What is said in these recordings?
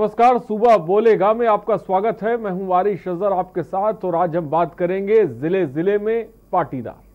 नमस्कार, सुबह बोलेगा में आपका स्वागत है। मैं हूँ वारिश अजहर आपके साथ और आज हम बात करेंगे ज़िले ज़िले में पाटीदार।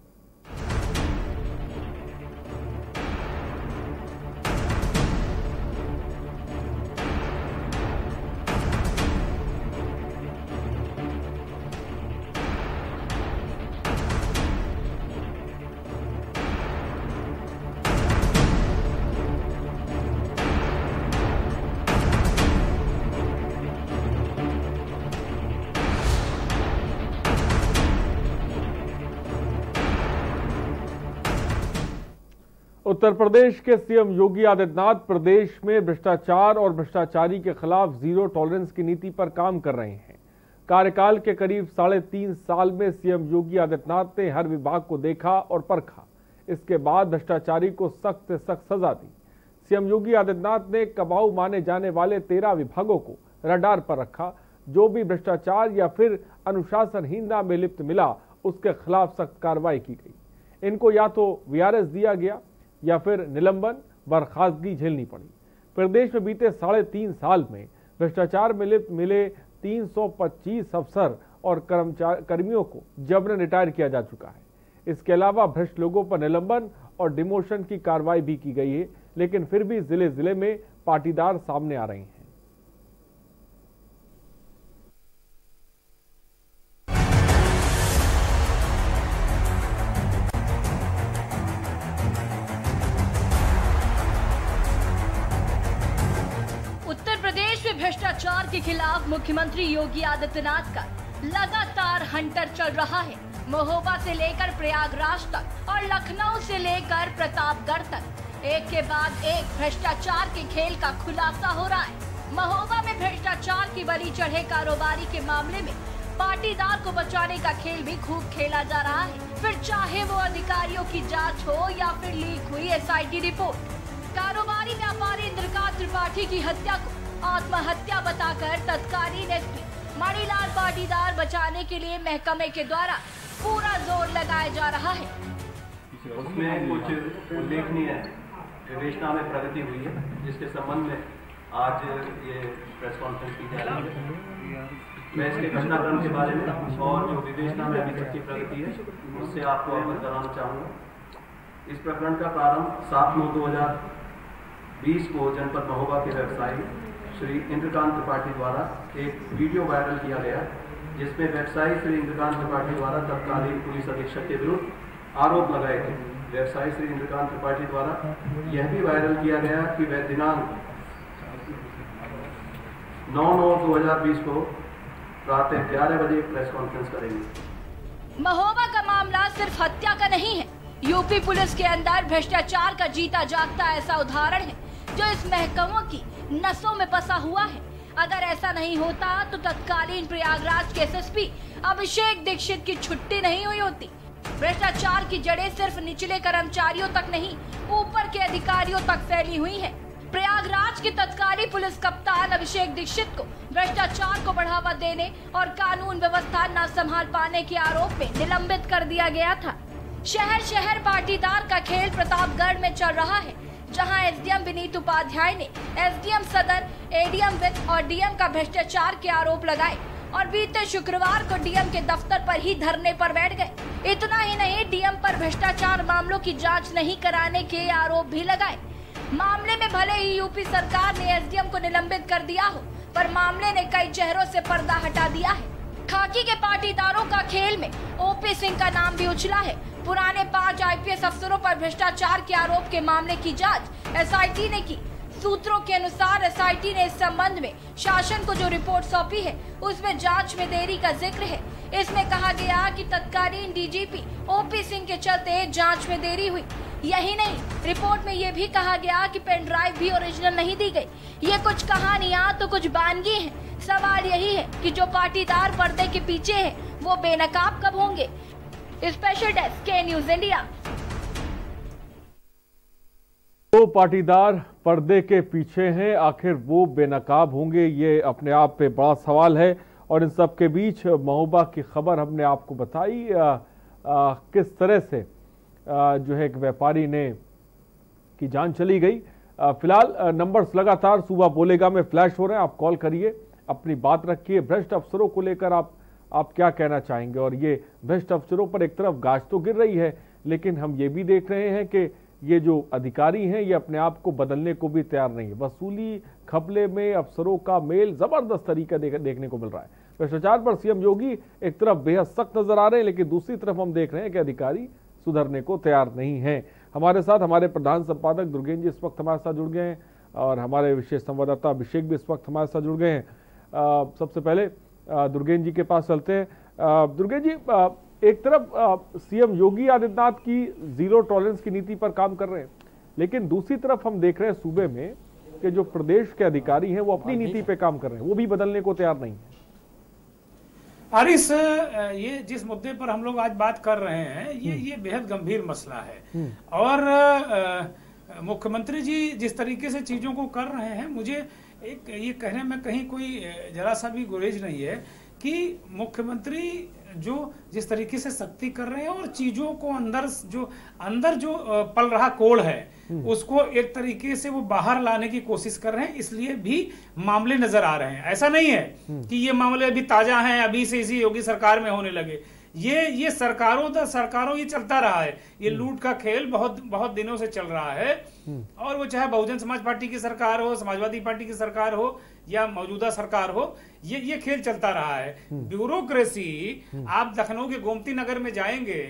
उत्तर प्रदेश के सीएम योगी आदित्यनाथ प्रदेश में भ्रष्टाचार और भ्रष्टाचारी के खिलाफ ज़ीरो टॉलरेंस की नीति पर काम कर रहे हैं। कार्यकाल के करीब साढ़े तीन साल में सीएम योगी आदित्यनाथ ने हर विभाग को देखा और परखा। इसके बाद भ्रष्टाचारी को सख्त से सख्त सजा दी। सीएम योगी आदित्यनाथ ने कबाऊ माने जाने वाले तेरह विभागों को रडार पर रखा। जो भी भ्रष्टाचार या फिर अनुशासनहीनता में लिप्त मिला, उसके खिलाफ सख्त कार्रवाई की गई। इनको या तो वीआरएस दिया गया या फिर निलंबन, बर्खास्तगी झेलनी पड़ी। प्रदेश में बीते साढ़े तीन साल में भ्रष्टाचार में लिप्त मिले 325 अफसर और कर्मचार कर्मियों को जबरन रिटायर किया जा चुका है। इसके अलावा भ्रष्ट लोगों पर निलंबन और डिमोशन की कार्रवाई भी की गई है, लेकिन फिर भी ज़िले ज़िले में पाटीदार सामने आ रहे हैं। खिलाफ मुख्यमंत्री योगी आदित्यनाथ का लगातार हंटर चल रहा है। महोबा से लेकर प्रयागराज तक और लखनऊ से लेकर प्रतापगढ़ तक। एक के बाद एक भ्रष्टाचार के खेल का खुलासा हो रहा है। महोबा में भ्रष्टाचार की बली चढ़े कारोबारी के मामले में पाटीदार को बचाने का खेल भी खूब खेला जा रहा है। फिर चाहे वो अधिकारियों की जाँच हो या फिर लीक हुई एसआईटी रिपोर्ट। कारोबारी व्यापारी इंद्रकांत त्रिपाठी की हत्या को आत्महत्या बताकर तत्कालीन एसपी मणिलाल पाटीदार बचाने के लिए महकमे के द्वारा पूरा ज़ोर लगाया जा रहा है। उसमें कुछ उल्लेखनीय विवेचना में प्रगति हुई है, जिसके संबंध में आज ये प्रेस कॉन्फ्रेंस की जा रही है। मैं इसके घटनाक्रम के बारे में और जो विवेचना में अभी तक की प्रगति है, उससे आपको अवगत कराना चाहूँगा। इस प्रकरण का प्रारंभ सात नौ दो हज़ार बीस को जनपद महोबा के व्यवसायी श्री इंद्रकांत त्रिपाठी द्वारा एक वीडियो वायरल किया गया, जिसमें व्यवसायी श्री इंद्रकांत त्रिपाठी द्वारा तत्कालीन पुलिस अधीक्षक के विरुद्ध आरोप लगाए गए। व्यवसायी श्री इंद्रकांत त्रिपाठी द्वारा यह भी वायरल किया गया कि वह दिनांक नौ नौ दो हज़ार बीस को प्रातः ग्यारह बजे प्रेस कॉन्फ्रेंस करेंगे। महोबा का मामला सिर्फ़ हत्या का नहीं है। यूपी पुलिस के अंदर भ्रष्टाचार का जीता जागता ऐसा उदाहरण है, जो इस महकमों की नसों में बसा हुआ है। अगर ऐसा नहीं होता तो तत्कालीन प्रयागराज के एसएसपी अभिषेक दीक्षित की छुट्टी नहीं हुई होती। भ्रष्टाचार की जड़ें सिर्फ़ निचले कर्मचारियों तक नहीं, ऊपर के अधिकारियों तक फैली हुई है। प्रयागराज के तत्कालीन पुलिस कप्तान अभिषेक दीक्षित को भ्रष्टाचार को बढ़ावा देने और कानून व्यवस्था न संभाल पाने के आरोप में निलंबित कर दिया गया था। शहर शहर पाटीदार का खेल प्रतापगढ़ में चल रहा है। जहाँ एसडीएम विनीत उपाध्याय ने एसडीएम सदर, एडीएम वित्त और डीएम का भ्रष्टाचार के आरोप लगाए और बीते शुक्रवार को डीएम के दफ्तर पर ही धरने पर बैठ गए। इतना ही नहीं, डीएम पर भ्रष्टाचार मामलों की जाँच नहीं कराने के आरोप भी लगाए। मामले में भले ही यूपी सरकार ने एसडीएम को निलंबित कर दिया हो, पर मामले ने कई चेहरों से पर्दा हटा दिया है। खाकी के पाटीदारों का खेल में ओपी सिंह का नाम भी उछला है। पुराने पाँच आईपीएस अफसरों पर भ्रष्टाचार के आरोप के मामले की जाँच एसआईटी ने की। सूत्रों के अनुसार एसआईटी ने इस संबंध में शासन को जो रिपोर्ट सौंपी है, उसमें जाँच में देरी का ज़िक्र है। इसमें कहा गया कि तत्कालीन डीजीपी ओपी सिंह के चलते जाँच में देरी हुई। यही नहीं, रिपोर्ट में ये भी कहा गया कि पेन ड्राइव भी ओरिजिनल नहीं दी गई। ये कुछ कहानियाँ तो कुछ बानगी है। सवाल यही है कि जो पाटीदार पर्दे के पीछे है, वो बेनकाब कब होंगे? स्पेशल डेस्क के न्यूज़ इंडिया। तो पाटीदार पर्दे के पीछे हैं। आखिर वो बेनकाब होंगे ये अपने आप पे बड़ा सवाल है। और इन सब के बीच महोबा की खबर हमने आपको बताई। आ, आ, किस तरह से आ, जो है एक व्यापारी ने की जान चली गई। फ़िलहाल नंबर्स लगातार सुबह बोलेगा में फ्लैश हो रहे हैं आप कॉल करिए अपनी बात रखिए। भ्रष्ट अफसरों को लेकर आप आप क्या कहना चाहेंगे? और ये भ्रष्ट अफसरों पर एक तरफ़ गाज तो गिर रही है लेकिन हम ये भी देख रहे हैं कि ये जो अधिकारी हैं ये अपने आप को बदलने को भी तैयार नहीं है। वसूली खपले में अफसरों का मेल ज़बरदस्त तरीका देख, देखने को मिल रहा है। भ्रष्टाचार पर सीएम योगी एक तरफ़ बेहद सख्त नज़र आ रहे हैं लेकिन दूसरी तरफ़ हम देख रहे हैं कि अधिकारी सुधरने को तैयार नहीं है। हमारे साथ हमारे प्रधान संपादक दुर्गेन जी इस वक्त हमारे साथ जुड़ गए हैं और हमारे विशेष संवाददाता अभिषेक भी इस वक्त हमारे साथ जुड़ गए हैं। सबसे पहले दुर्गेन जी के पास चलते हैं दुर्गेन जी एक तरफ़ सीएम योगी आदित्यनाथ की ज़ीरो टॉलरेंस की नीति पर काम कर रहे हैं लेकिन दूसरी तरफ़ हम देख रहे हैं सूबे में कि जो प्रदेश के अधिकारी हैं वो अपनी नीति पे काम कर रहे हैं वो भी बदलने को तैयार नहीं है हारिस ये जिस मुद्दे पर हम लोग आज बात कर रहे हैं ये हम्म। ये बेहद गंभीर मसला है हम्म। और मुख्यमंत्री जी जिस तरीके से चीज़ों को कर रहे हैं मुझे एक ये कहने में कहीं कोई जरा सा भी गुरेज नहीं है कि मुख्यमंत्री जो जिस तरीके से सख्ती कर रहे हैं और चीज़ों को अंदर जो अंदर जो पल रहा कोड़ है हम्म। उसको एक तरीके से वो बाहर लाने की कोशिश कर रहे हैं इसलिए भी मामले नज़र आ रहे हैं ऐसा नहीं है हम्म। कि ये मामले अभी ताज़ा हैं अभी से इसी योगी सरकार में होने लगे ये ये सरकारों दा, सरकारों ये चलता रहा है। ये। लूट का खेल बहुत बहुत दिनों से चल रहा है। और वो चाहे बहुजन समाज पार्टी की सरकार हो, समाजवादी पार्टी की सरकार हो, या मौजूदा सरकार हो, ये ये खेल चलता रहा है। ब्यूरोक्रेसी, आप लखनऊ के गोमती नगर में जाएँगे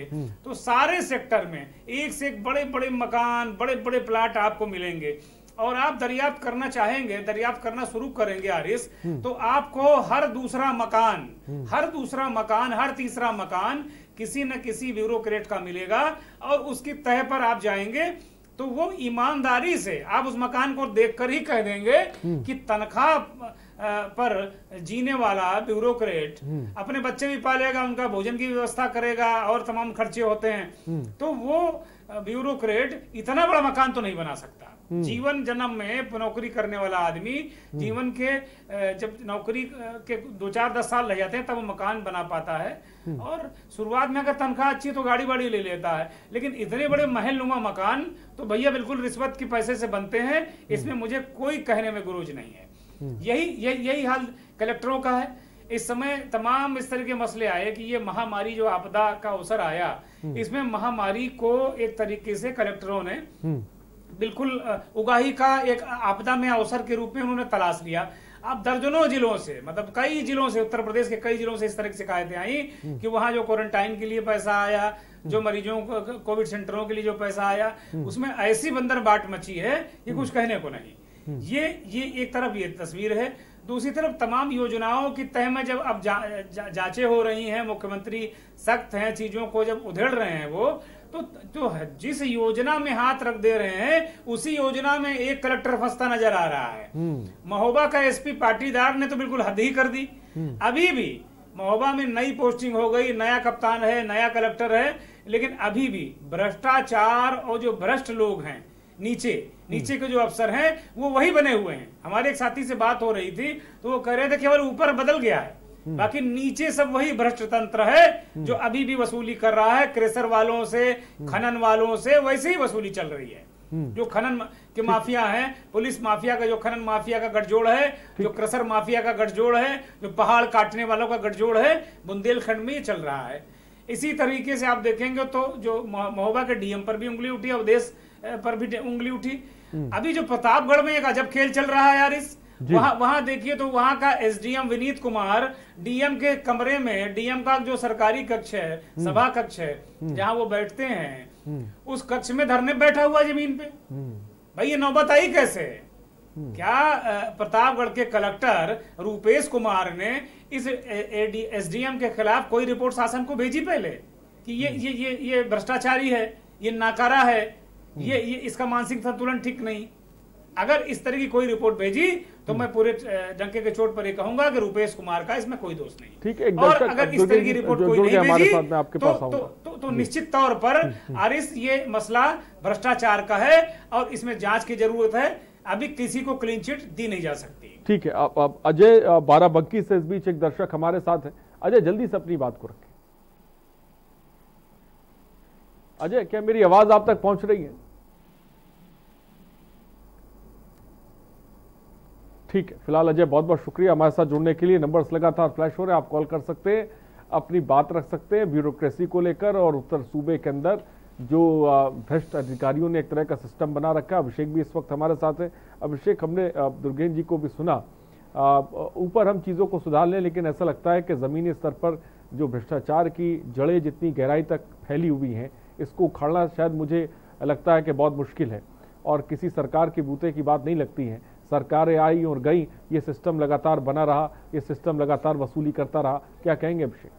तो सारे सेक्टर में एक से एक बड़े बड़े मकान बड़े बड़े प्लाट आपको मिलेंगे। और आप दरियाफ्त करना चाहेंगे दरियाफ्त करना शुरू करेंगे आरिस तो आपको हर दूसरा मकान हर दूसरा मकान हर तीसरा मकान किसी न किसी ब्यूरोक्रेट का मिलेगा और उसकी तह पर आप जाएँगे तो वो ईमानदारी से आप उस मकान को देखकर ही कह देंगे हम्म। कि तनख्वाह पर जीने वाला ब्यूरोक्रेट हम्म। अपने बच्चे भी पालेगा उनका भोजन की व्यवस्था करेगा और तमाम खर्चे होते हैं हम्म। तो वो ब्यूरोक्रेट इतना बड़ा मकान तो नहीं बना सकता हम्म। जीवन जन्म में नौकरी करने वाला आदमी हम्म। जीवन के जब नौकरी के दो चार दस साल रह जाते हैं तब मकान बना पाता है। हम्म। और शुरुआत में अगर तनख्वाह अच्छी तो गाड़ी वाड़ी ले लेता है। लेकिन इतने बड़े महल नुमा मकान तो भैया बिल्कुल रिश्वत के पैसे से बनते हैं इसमें मुझे कोई कहने में गुरूज नहीं है। यही यही यही हाल कलेक्टरों का है। इस समय तमाम इस तरह के मसले आए कि ये महामारी जो आपदा का अवसर आया इसमें महामारी को एक तरीके से कलेक्टरों ने बिल्कुल उगाही का एक आपदा में अवसर के रूप में उन्होंने तलाश लिया अब दर्जनों जिलों से मतलब कई जिलों से उत्तर प्रदेश के कई जिलों से इस तरह की शिकायतें आई हम्म। कि वहाँ जो क्वारंटाइन के लिए पैसा आया जो हम्म। मरीजों को कोविड सेंटरों के लिए जो पैसा आया हम्म। उसमें ऐसी बंदर बाट मची है कि कुछ कहने को नहीं ये ये एक तरफ़ ये तस्वीर है दूसरी तरफ़ तमाम योजनाओं की तह में जब अब जा, जा, जांचें हो रही हैं मुख्यमंत्री सख्त हैं चीज़ों को जब उधेड़ रहे हैं वो तो जो जिस योजना में हाथ रख दे रहे हैं उसी योजना में एक कलेक्टर फंसता नज़र आ रहा है हम्म। महोबा का एसपी पाटीदार ने तो बिल्कुल हद ही कर दी हम्म। अभी भी महोबा में नई पोस्टिंग हो गई नया कप्तान है नया कलेक्टर है लेकिन अभी भी भ्रष्टाचार और जो भ्रष्ट लोग हैं नीचे नीचे हम्म। के जो अफसर हैं वो वही बने हुए हैं हमारे एक साथी से बात हो रही थी तो वो कह रहे थे केवल ऊपर बदल गया है। बाकी नीचे सब वही भ्रष्ट तंत्र है जो हम्म। अभी भी वसूली कर रहा है क्रेसर वालों से हम्म। खनन वालों से वैसे ही वसूली चल रही है। जो खनन के माफिया है पुलिस माफिया का जो खनन माफिया का गठजोड़ है जो क्रसर माफिया का गठजोड़ है जो पहाड़ काटने वालों का गठजोड़ है बुंदेलखंड में ये चल रहा है। इसी तरीके से आप देखेंगे तो जो महोबा के डीएम पर भी उंगली उठी अवदेश पर भी उंगली उठी। अभी जो प्रतापगढ़ में एक अजब खेल चल रहा है यार इस। वहाँ वहाँ देखिए तो वहाँ का एसडीएम विनीत कुमार डीएम के कमरे में डीएम का जो सरकारी कक्ष है हम्म। सभा कक्ष है हम्म। जहाँ वो बैठते हैं हम्म। उस कक्ष में धरने बैठा हुआ ज़मीन पे। भाई ये नौबत आई कैसे? क्या प्रतापगढ़ के कलेक्टर रूपेश कुमार ने इस एसडीएम के खिलाफ कोई रिपोर्ट शासन को भेजी पहले? कि ये ये ये ये भ्रष्टाचारी है ये नाकारा है ये ये इसका मानसिक संतुलन ठीक नहीं। अगर इस तरह की कोई रिपोर्ट भेजी तो मैं पूरे डंके के चोट पर ये कहूँगा कि रुपेश कुमार का इसमें कोई दोष नहीं। ठीक है और अगर इस तरह की रिपोर्ट कोई नहीं भेजी तो, तो, तो, तो निश्चित तौर पर हम्म, हम्म। आरिस ये मसला भ्रष्टाचार का है और इसमें जाँच की ज़रूरत है। अभी किसी को क्लीन चिट दी नहीं जा सकती। ठीक है अब अजय बाराबंकी से इस बीच एक दर्शक हमारे साथ है। अजय जल्दी से अपनी बात को रखें। अजय क्या मेरी आवाज़ आप तक पहुँच रही है? ठीक है फ़िलहाल अजय, बहुत बहुत शुक्रिया हमारे साथ जुड़ने के लिए। नंबर्स लगातार फ्लैश हो रहे हैं, आप कॉल कर सकते हैं, अपनी बात रख सकते हैं, ब्यूरोक्रेसी को लेकर और उत्तर सूबे के अंदर जो भ्रष्ट अधिकारियों ने एक तरह का सिस्टम बना रखा अभिषेक भी इस वक्त हमारे साथ है। अभिषेक, हमने दुर्गेन जी को भी सुना। ऊपर हम चीज़ों को सुधार लें, लेकिन ऐसा लगता है कि ज़मीनी स्तर पर जो भ्रष्टाचार की जड़ें जितनी गहराई तक फैली हुई हैं, इसको उखाड़ना शायद मुझे लगता है कि बहुत मुश्किल है और किसी सरकार के बूते की बात नहीं लगती है। सरकारें आई और गई ये सिस्टम लगातार बना रहा ये सिस्टम लगातार वसूली करता रहा। क्या कहेंगे अभिषेक?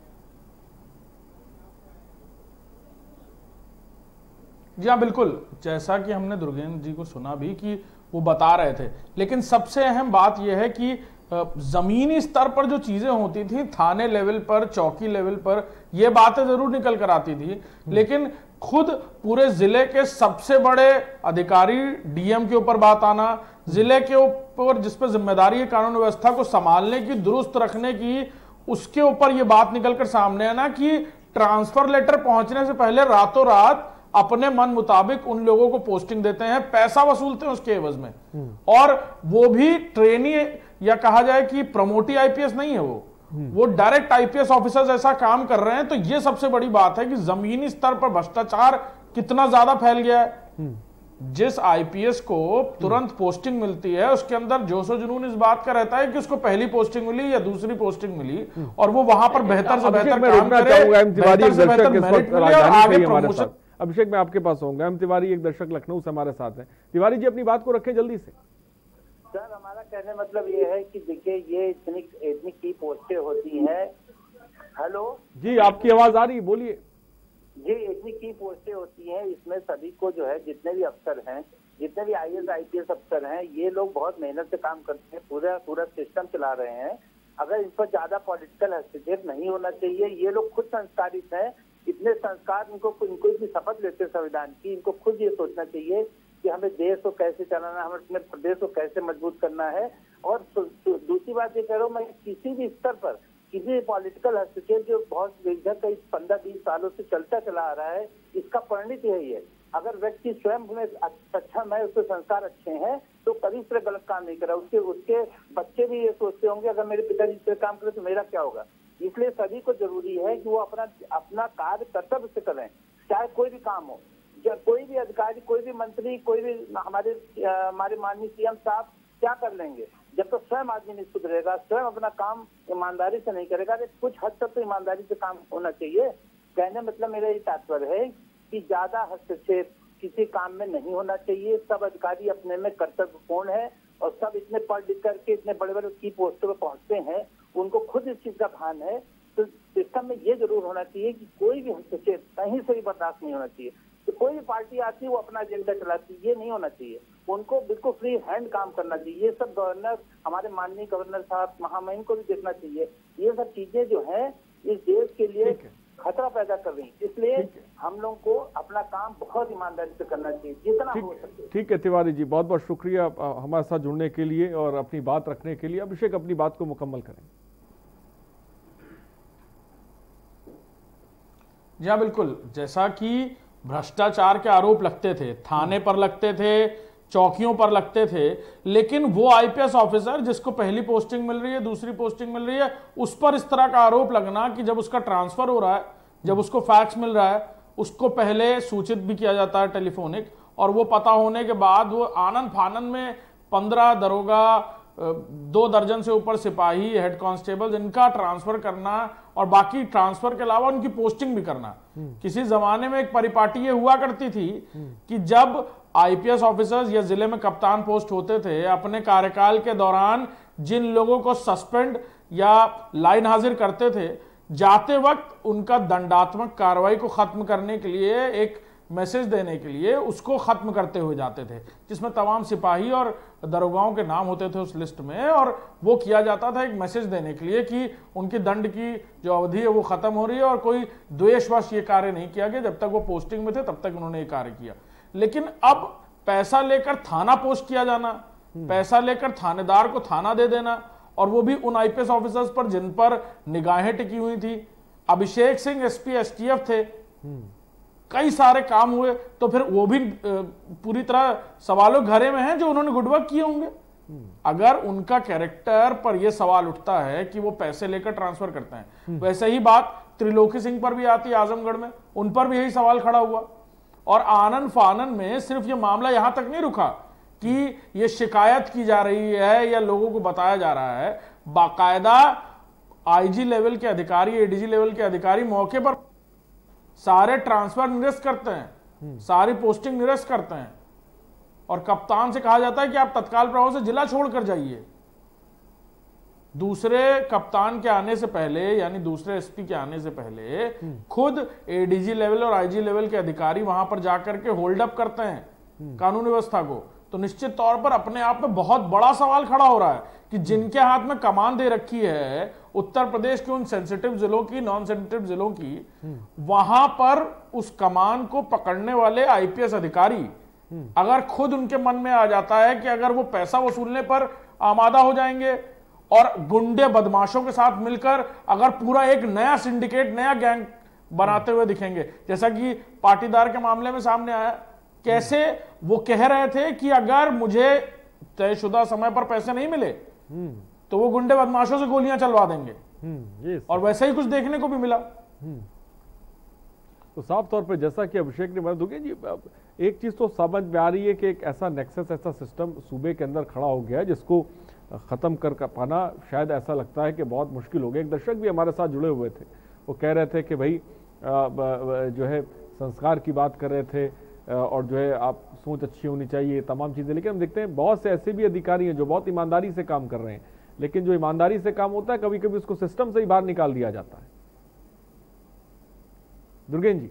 जी हाँ बिल्कुल। जैसा कि हमने दुर्गेंद्र जी को सुना भी कि वो बता रहे थे। लेकिन सबसे अहम बात यह है कि जमीनी स्तर पर जो चीज़ें होती थी थाने लेवल पर चौकी लेवल पर यह बातें ज़रूर निकल कर आती थी। लेकिन खुद पूरे ज़िले के सबसे बड़े अधिकारी डीएम के ऊपर बात आना ज़िले के ऊपर जिस पर ज़िम्मेदारी है कानून व्यवस्था को संभालने की दुरुस्त रखने की उसके ऊपर ये बात निकलकर सामने आना कि ट्रांसफ़र लेटर पहुँचने से पहले रातों रात अपने मन मुताबिक उन लोगों को पोस्टिंग देते हैं पैसा वसूलते हैं उसके एवज में। और वो भी ट्रेनी या कहा जाए कि प्रमोटी आईपीएस नहीं है वो। वो डायरेक्ट आईपीएस ऑफिसर्स ऐसा काम कर रहे हैं तो ये सबसे बड़ी बात है कि जमीनी स्तर पर भ्रष्टाचार कितना ज़्यादा फैल गया है। जिस आईपीएस को तुरंत पोस्टिंग मिलती है उसके अंदर जोशो जुनून इस बात का रहता है कि उसको पहली पोस्टिंग मिली या दूसरी पोस्टिंग मिली और वो वहाँ पर बेहतर से बेहतर काम करे बेहतर से बेहतर मेरिट मिले और आगे प्रमोशन अभिषेक मैं आपके पास होंगे हम तिवारी एक दर्शक लखनऊ से हमारे साथ हैं। तिवारी जी अपनी बात को रखें जल्दी से। सर हमारा कहने मतलब ये है कि देखिए ये इतनी इतनी की पोस्टें होती हैं। हेलो जी आपकी आवाज़ आ रही बोलिए। ये इतनी की पोस्टें होती हैं इसमें सभी को जो है जितने भी अफसर हैं जितने भी I S I P S अफसर हैं ये लोग बहुत मेहनत से काम करते हैं पूरा पूरा सिस्टम चला रहे हैं। अगर इन पर ज़्यादा पॉलिटिकल हस्तक्षेप नहीं होना चाहिए ये लोग खुद संस्कारित हैं। इतने संस्कार इनको इनको इतनी शपथ लेते संविधान की इनको खुद ये सोचना चाहिए कि हमें देश को कैसे चलाना हमें अपने प्रदेश को कैसे मज़बूत करना है। और दूसरी बात ये कह रहा हूँ, मैं किसी भी स्तर पर, किसी भी पॉलिटिकल हस्तक्षेप जो बहुत कई पंद्रह, बीस सालों से चलता चला आ रहा है, इसका परिणित यही है। अगर व्यक्ति स्वयं में सक्षम है उसके संस्कार अच्छे हैं तो कभी इस तरह गलत काम नहीं करा। उसके उसके बच्चे भी ये सोचते होंगे, अगर मेरे पिताजी इस तरह काम करे तो मेरा क्या होगा? इसलिए सभी को ज़रूरी है कि वो अपना अपना कार्य कर्तव्य से करें, चाहे कोई भी काम हो। कोई भी अधिकारी, कोई भी मंत्री, कोई भी हमारे हमारे माननीय सीएम साहब क्या कर लेंगे? जब तक तो स्वयं आदमी नहीं सुधरेगा स्वयं अपना काम ईमानदारी से नहीं करेगा। तो कुछ हद तक तो ईमानदारी से काम होना चाहिए। कहने मतलब मेरा ये तात्पर्य है कि ज़्यादा हस्तक्षेप किसी काम में नहीं होना चाहिए। सब अधिकारी अपने में कर्तव्यपूर्ण है और सब इतने पढ़ लिख करके इतने बड़े बड़े की पोस्टों पर पहुँचते हैं। उनको खुद इस चीज़ का भान है। तो सिस्टम में ये ज़रूर होना चाहिए कि कोई भी हस्तक्षेप कहीं से भी बर्दाश्त नहीं होना चाहिए। तो कोई भी पार्टी आती है वो अपना एजेंडा चलाती है। ये नहीं होना चाहिए। उनको बिल्कुल फ्री हैंड काम करना चाहिए। ये सब गवर्नर हमारे माननीय गवर्नर साहब महामहिम को भी देखना चाहिए। ये सब चीज़ें जो है इस देश के लिए खतरा पैदा कर रही है। इसलिए हम लोग को अपना काम बहुत ईमानदारी से करना चाहिए जितना हो सके। ठीक है तिवारी जी बहुत बहुत शुक्रिया हमारे साथ जुड़ने के लिए और अपनी बात रखने के लिए। अभिषेक अपनी बात को मुकम्मल करें। जी हाँ बिल्कुल। जैसा कि भ्रष्टाचार के आरोप लगते थे, थाने पर लगते थे, चौकियों पर लगते थे, लेकिन वो आईपीएस ऑफिसर जिसको पहली पोस्टिंग मिल रही है, दूसरी पोस्टिंग मिल रही है, उस पर इस तरह का आरोप लगना कि जब उसका ट्रांसफ़र हो रहा है, जब उसको फैक्स मिल रहा है, उसको पहले सूचित भी किया जाता है टेलीफोनिक और वो पता होने के बाद वो आनंद फानंद में पंद्रह दरोगा दो दर्जन से ऊपर सिपाही हेड कांस्टेबल इनका ट्रांसफ़र करना और बाकी ट्रांसफ़र के अलावा उनकी पोस्टिंग भी करना। किसी जमाने में एक परिपाटी ये हुआ करती थी कि जब आईपीएस ऑफिसर्स या ज़िले में कप्तान पोस्ट होते थे, अपने कार्यकाल के दौरान जिन लोगों को सस्पेंड या लाइन हाजिर करते थे, जाते वक्त उनका दंडात्मक कार्रवाई को खत्म करने के लिए एक मैसेज देने के लिए उसको खत्म करते हुए जाते थे जिसमें तमाम सिपाही और दरोगाओं के नाम होते थे उस लिस्ट में और वो किया जाता था एक मैसेज देने के लिए कि उनकी दंड की जो अवधि है वो खत्म हो रही है और कोई द्वेषवश ये कार्य नहीं किया गया। जब तक वो पोस्टिंग में थे तब तक उन्होंने ये कार्य किया। लेकिन अब पैसा लेकर थाना पोस्ट किया जाना पैसा लेकर थानेदार को थाना दे देना और वो भी उन आईपीएस ऑफिसर्स पर जिन पर निगाहें टिकी हुई थी। अभिषेक सिंह एसपी एसटीएफ थे। कई सारे काम हुए तो फिर वो भी पूरी तरह सवालों घरे में हैं जो उन्होंने गुडवर्क किए होंगे। अगर उनका कैरेक्टर पर यह सवाल उठता है कि वो पैसे लेकर ट्रांसफ़र करते हैं वैसे ही बात त्रिलोकी सिंह पर भी आती है आजमगढ़ में उन पर भी यही सवाल खड़ा हुआ। और आनंद फानन में सिर्फ़ ये मामला यहाँ तक नहीं रुका कि ये शिकायत की जा रही है या लोगों को बताया जा रहा है। बाकायदा आईजी लेवल के अधिकारी एडीजी लेवल के अधिकारी मौके पर सारे ट्रांसफ़र निरस्त करते हैं, सारी पोस्टिंग निरस्त करते हैं। और कप्तान से कहा जाता है कि आप तत्काल प्रभाव से जिला छोड़कर जाइए। दूसरे कप्तान के आने से पहले, यानी दूसरे एसपी के आने से पहले, खुद एडीजी लेवल और आईजी लेवल के अधिकारी वहाँ पर जाकर के होल्ड अप करते हैं कानून व्यवस्था को। तो निश्चित तौर पर अपने आप में बहुत बड़ा सवाल खड़ा हो रहा है कि जिनके हाथ में कमान दे रखी है उत्तर प्रदेश के उन सेंसिटिव जिलों की नॉन सेंसिटिव जिलों की, वहाँ पर उस कमान को पकड़ने वाले आईपीएस अधिकारी अगर खुद उनके मन में आ जाता है कि अगर वो पैसा वसूलने पर आमादा हो जाएँगे और गुंडे बदमाशों के साथ मिलकर अगर पूरा एक नया सिंडिकेट नया गैंग बनाते हुए दिखेंगे। जैसा कि पाटीदार के मामले में सामने आया, कैसे वो कह रहे थे कि अगर मुझे तयशुदा समय पर पैसे नहीं मिले तो वो गुंडे बदमाशों से गोलियाँ चलवा देंगे। हम्म, और वैसा ही कुछ देखने को भी मिला। तो साफ़ तौर पर जैसा कि अभिषेक ने बताया दुगे जी एक चीज़ तो समझ में आ रही है कि एक ऐसा नेक्सस ऐसा सिस्टम सूबे के अंदर खड़ा हो गया है जिसको खत्म कर पाना शायद ऐसा लगता है कि बहुत मुश्किल हो गया। एक दर्शक भी हमारे साथ जुड़े हुए थे। वो कह रहे थे कि भाई जो है संस्कार की बात कर रहे थे और जो है आप सोच अच्छी होनी चाहिए तमाम चीज़ें। लेकिन हम देखते हैं बहुत से ऐसे भी अधिकारी हैं जो बहुत ईमानदारी से काम कर रहे हैं। लेकिन जो ईमानदारी से काम होता है कभी कभी उसको सिस्टम से ही बाहर निकाल दिया जाता है। दुर्गेन जी।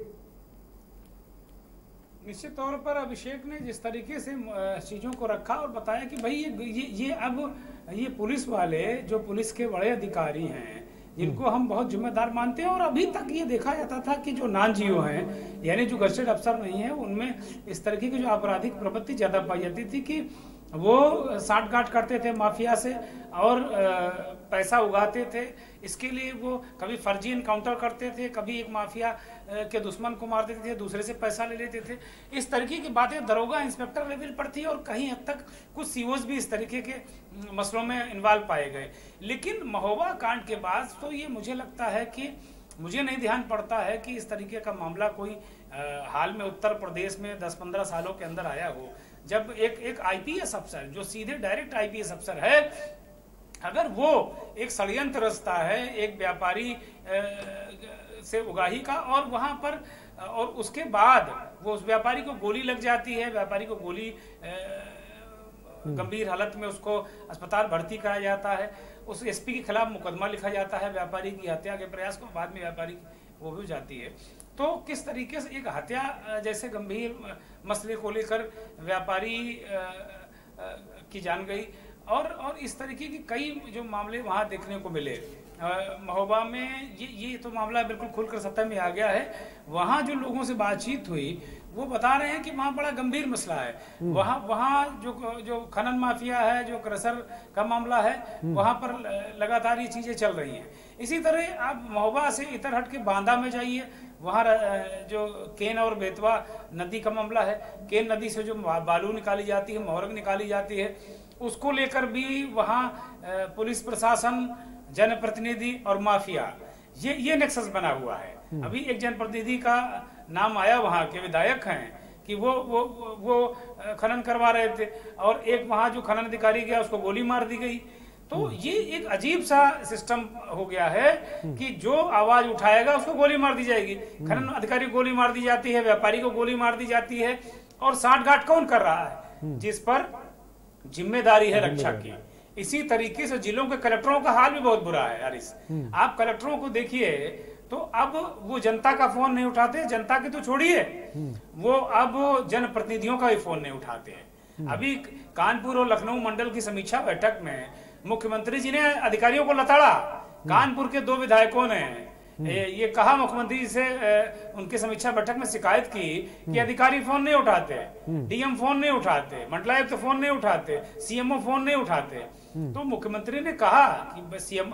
निश्चित तौर पर अभिषेक ने जिस तरीके से चीज़ों को रखा और बताया कि भाई ये ये ये अब ये पुलिस वाले जो पुलिस के बड़े अधिकारी हैं जिनको हम बहुत जिम्मेदार मानते हैं और अभी तक ये देखा जाता था कि जो नान जीओ हैं यानी जो गस्टेड अफसर नहीं है उनमें इस तरीके की जो आपराधिक प्रवृत्ति ज़्यादा पाई जाती थी कि वो साठ गांठ करते थे माफिया से और पैसा उगाते थे। इसके लिए वो कभी फर्जी इनकाउंटर करते थे, कभी एक माफिया के दुश्मन को मार देते थे, दूसरे से पैसा ले लेते थे। इस तरीके की बातें दरोगा इंस्पेक्टर लेवल पर थी और कहीं हद तक कुछ सीओज भी इस तरीके के मसलों में इन्वॉल्व पाए गए। लेकिन महोबा कांड के बाद तो ये मुझे लगता है कि, मुझे नहीं ध्यान पड़ता है कि इस तरीके का मामला कोई हाल में उत्तर प्रदेश में 10-15 सालों के अंदर आया हो। जब एक एक आईपीएस अफसर जो सीधे डायरेक्ट आईपीएस अफसर है अगर वो एक षडयंत्र रचता है एक व्यापारी से उगाही का और वहाँ पर और उसके बाद वो उस व्यापारी को गोली लग जाती है व्यापारी को गोली गंभीर हालत में उसको अस्पताल भर्ती कराया जाता है उस एसपी के खिलाफ मुकदमा लिखा जाता है व्यापारी की हत्या के प्रयास को बाद में व्यापारी वो भी जाती है। तो किस तरीके से एक हत्या जैसे गंभीर मसले को लेकर व्यापारी की जान गई। और और इस तरीके के कई जो मामले वहाँ देखने को मिले। महोबा में ये ये तो मामला बिल्कुल खुलकर सत्ता में आ गया है। वहाँ जो लोगों से बातचीत हुई वो बता रहे हैं कि वहाँ बड़ा गंभीर मसला है। वहाँ वहाँ जो जो खनन माफिया है जो क्रसर का मामला है वहाँ पर लगातार ये चीज़ें चल रही हैं। इसी तरह आप महोबा से इतर हट के बांदा में जाइए। वहाँ जो केन और बेतवा नदी का मामला है केन नदी से जो बालू निकाली जाती है मोहरग निकाली जाती है उसको लेकर भी वहाँ पुलिस प्रशासन जनप्रतिनिधि और माफिया ये ये नेक्सस बना हुआ है। अभी एक जनप्रतिनिधि का नाम आया वहाँ के विधायक हैं कि वो वो वो- वो खनन करवा रहे थे और एक वहाँ जो खनन अधिकारी गया उसको गोली मार दी गई। तो ये एक अजीब सा सिस्टम हो गया है कि जो आवाज़ उठाएगा उसको गोली मार दी जाएगी। खनन अधिकारी गोली मार दी जाती है व्यापारी को गोली मार दी जाती है और साठ गांठ कौन कर रहा है? जिस पर ज़िम्मेदारी है रक्षा की। इसी तरीके से जिलों के कलेक्टरों का हाल भी बहुत बुरा है यारिस आप कलेक्टरों को देखिए तो अब वो जनता का फ़ोन नहीं उठाते जनता की तो छोड़िए। वो अब जनप्रतिनिधियों का भी फ़ोन नहीं उठाते हैं। अभी कानपुर और लखनऊ मंडल की समीक्षा बैठक में मुख्यमंत्री जी ने अधिकारियों को लताड़ा। कानपुर के दो विधायकों ने ये, ये कहा मुख्यमंत्री जी से उनकी समीक्षा बैठक में शिकायत की कि अधिकारी फ़ोन नहीं उठाते डीएम फ़ोन नहीं उठाते मंडलायुक्त तो फ़ोन नहीं उठाते सीएमओ फ़ोन नहीं उठाते। तो मुख्यमंत्री ने कहा कि सीएम